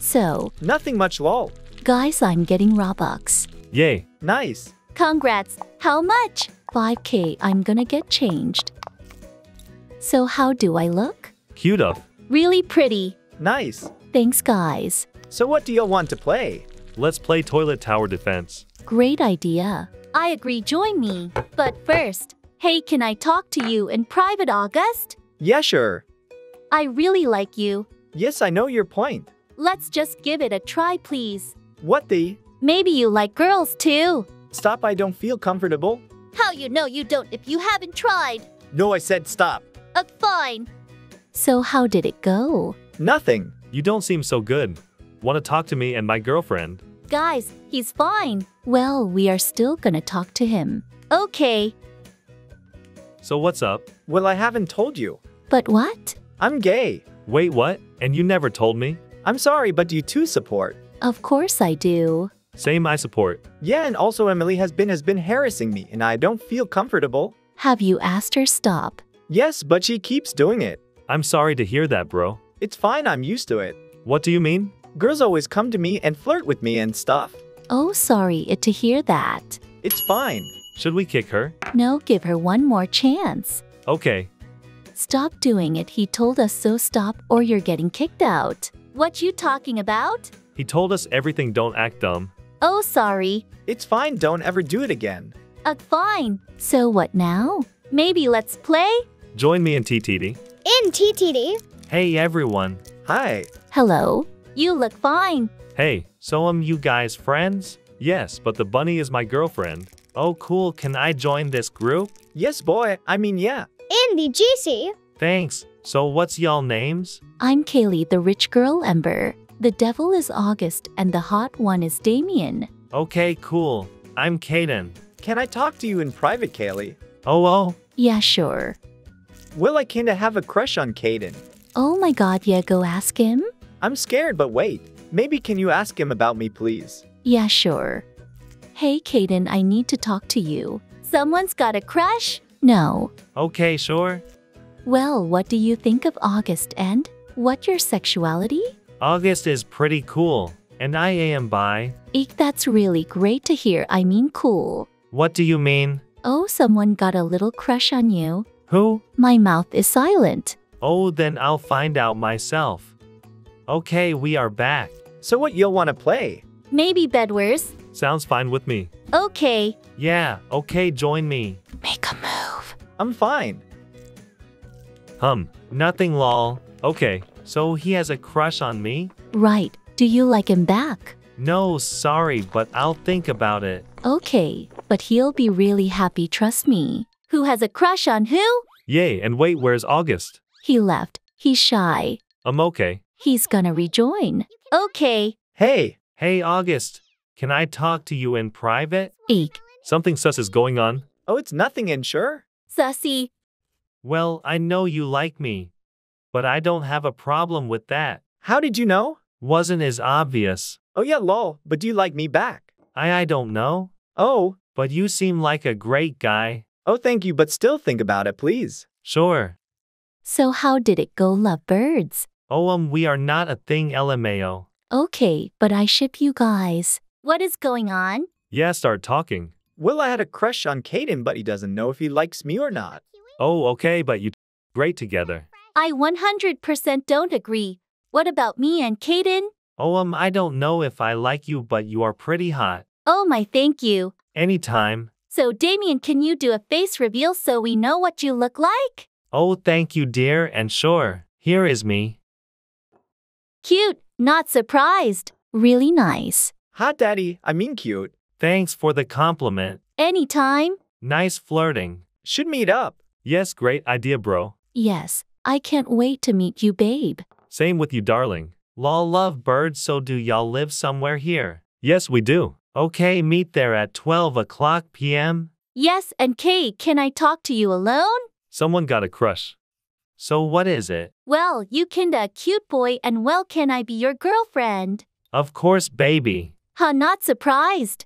So, Nothing much lol. guys, I'm getting Robux. Yay. Nice. Congrats. How much? 5k. I'm gonna get changed. So, how do I look? Cute up. Really pretty. Nice. Thanks, guys. So what do you want to play? Let's play toilet tower defense. Great idea. I agree, join me. But first, hey, can I talk to you in private, August? Yeah, sure. I really like you. Yes, I know your point. Let's just give it a try, please. What the? Maybe you like girls too. Stop, I don't feel comfortable. How you know you don't if you haven't tried? No, I said stop. Uh, fine. So, how did it go? Nothing. You don't seem so good. Want to talk to me and my girlfriend? Guys, he's fine. Well, we are still gonna talk to him. Okay, So what's up? Well, I haven't told you. but what? I'm gay. Wait, what? And you never told me? I'm sorry, but do you too support. Of course I do. Same I support. Yeah, and also Emily has been has been harassing me and I don't feel comfortable. Have you asked her stop? Yes, but she keeps doing it. I'm sorry to hear that, bro. It's fine, I'm used to it. What do you mean? Girls always come to me and flirt with me and stuff. Oh, sorry to hear that. It's fine. Should we kick her? No, give her one more chance. Okay. Stop doing it. He told us so stop or you're getting kicked out. What you talking about? He told us everything don't act dumb. Oh, sorry. It's fine, don't ever do it again. Uh, fine. So what now? Maybe let's play? Join me in TTD. In TTD. Hey everyone. Hi. Hello? You look fine. Hey, so am you guys friends? Yes, but the bunny is my girlfriend. Oh cool, can I join this group? Yes, boy. I mean, yeah. In the GC. Thanks. So what's y'all names? I'm Kaylee, the rich girl Ember. The devil is August and the hot one is Damien. Okay, cool. I'm Kaden. Can I talk to you in private, Kaylee? Oh oh. Yeah, sure. Will I kinda have a crush on Caden. Oh my god, yeah, go ask him? I'm scared, but wait. Maybe can you ask him about me, please? Yeah, sure. Hey, Kaden, I need to talk to you. Someone's got a crush? No. Okay, sure. Well, what do you think of August and what your sexuality? August is pretty cool. And I am bi. Eek, that's really great to hear. I mean, cool. What do you mean? Oh, someone got a little crush on you. Who? My mouth is silent. Oh, then I'll find out myself. Okay, we are back. So what you'll want to play? Maybe bedwars. Sounds fine with me. Okay. Yeah, okay, join me. Make a move. I'm fine. Hum, nothing lol. Okay, so he has a crush on me? Right. Do you like him back? No, sorry, but I'll think about it. Okay, but he'll be really happy, trust me. Who has a crush on who? Yay, and wait, where's August? He left. He's shy. I'm okay. He's gonna rejoin. Okay. Hey. Hey, August. Can I talk to you in private? Eek. Something sus is going on. Oh, it's nothing, and sure. Sussy. Well, I know you like me. But I don't have a problem with that. How did you know? Wasn't as obvious. Oh yeah, lol. But do you like me back? I I don't know. Oh. But you seem like a great guy. Oh, thank you, but still think about it, please. Sure. So how did it go, lovebirds? Oh, um, we are not a thing, LMAO. Okay, but I ship you guys. What is going on? Yeah, start talking. Well, I had a crush on Caden, but he doesn't know if he likes me or not. Oh, okay, but you great together. I 100% don't agree. What about me and Kaden? Oh, um, I don't know if I like you, but you are pretty hot. Oh my, thank you. Anytime. So, Damien, can you do a face reveal so we know what you look like? Oh, thank you, dear, and sure. Here is me. Cute, not surprised. Really nice. Hot daddy, I mean cute. Thanks for the compliment. Anytime? Nice flirting. Should meet up. Yes, great idea, bro. Yes, I can't wait to meet you, babe. Same with you, darling. Lol love birds, so do y'all live somewhere here? Yes, we do. Okay, meet there at 12 o'clock p.m. Yes, and Kay, can I talk to you alone? Someone got a crush. So, what is it? Well, you kinda a cute boy, and well, can I be your girlfriend? Of course, baby. Huh, not surprised.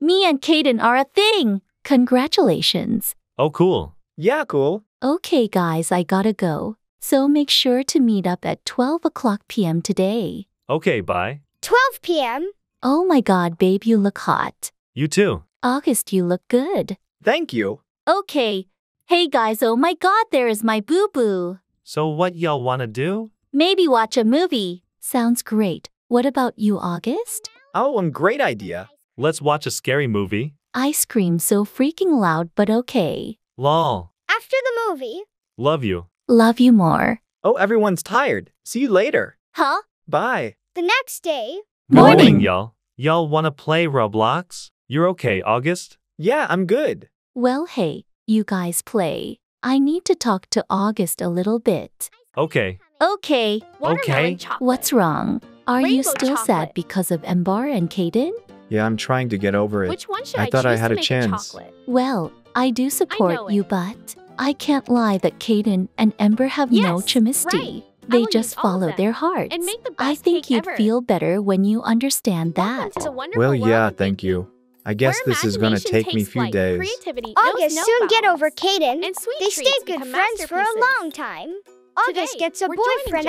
Me and Kaden are a thing. Congratulations. Oh, cool. Yeah, cool. Okay, guys, I gotta go. So make sure to meet up at 12 o'clock p.m. today. Okay, bye. 12 p.m. Oh my god, babe, you look hot. You too. August, you look good. Thank you. Okay. Hey guys, oh my god, there is my boo boo. So, what y'all wanna do? Maybe watch a movie. Sounds great. What about you, August? Oh, um, great idea. Let's watch a scary movie. I scream so freaking loud, but okay. Lol. After the movie. Love you. Love you more. Oh, everyone's tired. See you later. Huh? Bye. The next day. Morning, y'all. Y'all wanna play Roblox? You're okay, August? Yeah, I'm good. Well, hey, you guys play. I need to talk to August a little bit. Okay. Okay. Okay. What's wrong? Are you Rainbow still sad because of Ember and Kaden? Yeah, I'm trying to get over it. Which one should I I, thought I had to a chance. chocolate? Well, I do support know you, but I can't lie that Kaden and Ember have no chemistry. right. They just use all of follow their hearts. and make the I think cake you'd ever. feel better when you understand that. It's a wonderful Well, yeah, thank you. I guess this is gonna take me a few flight, days. Creativity knows August no soon get over Kaden. And sweet They treats stayed good friends for a long time. August Today, gets a boyfriend Jen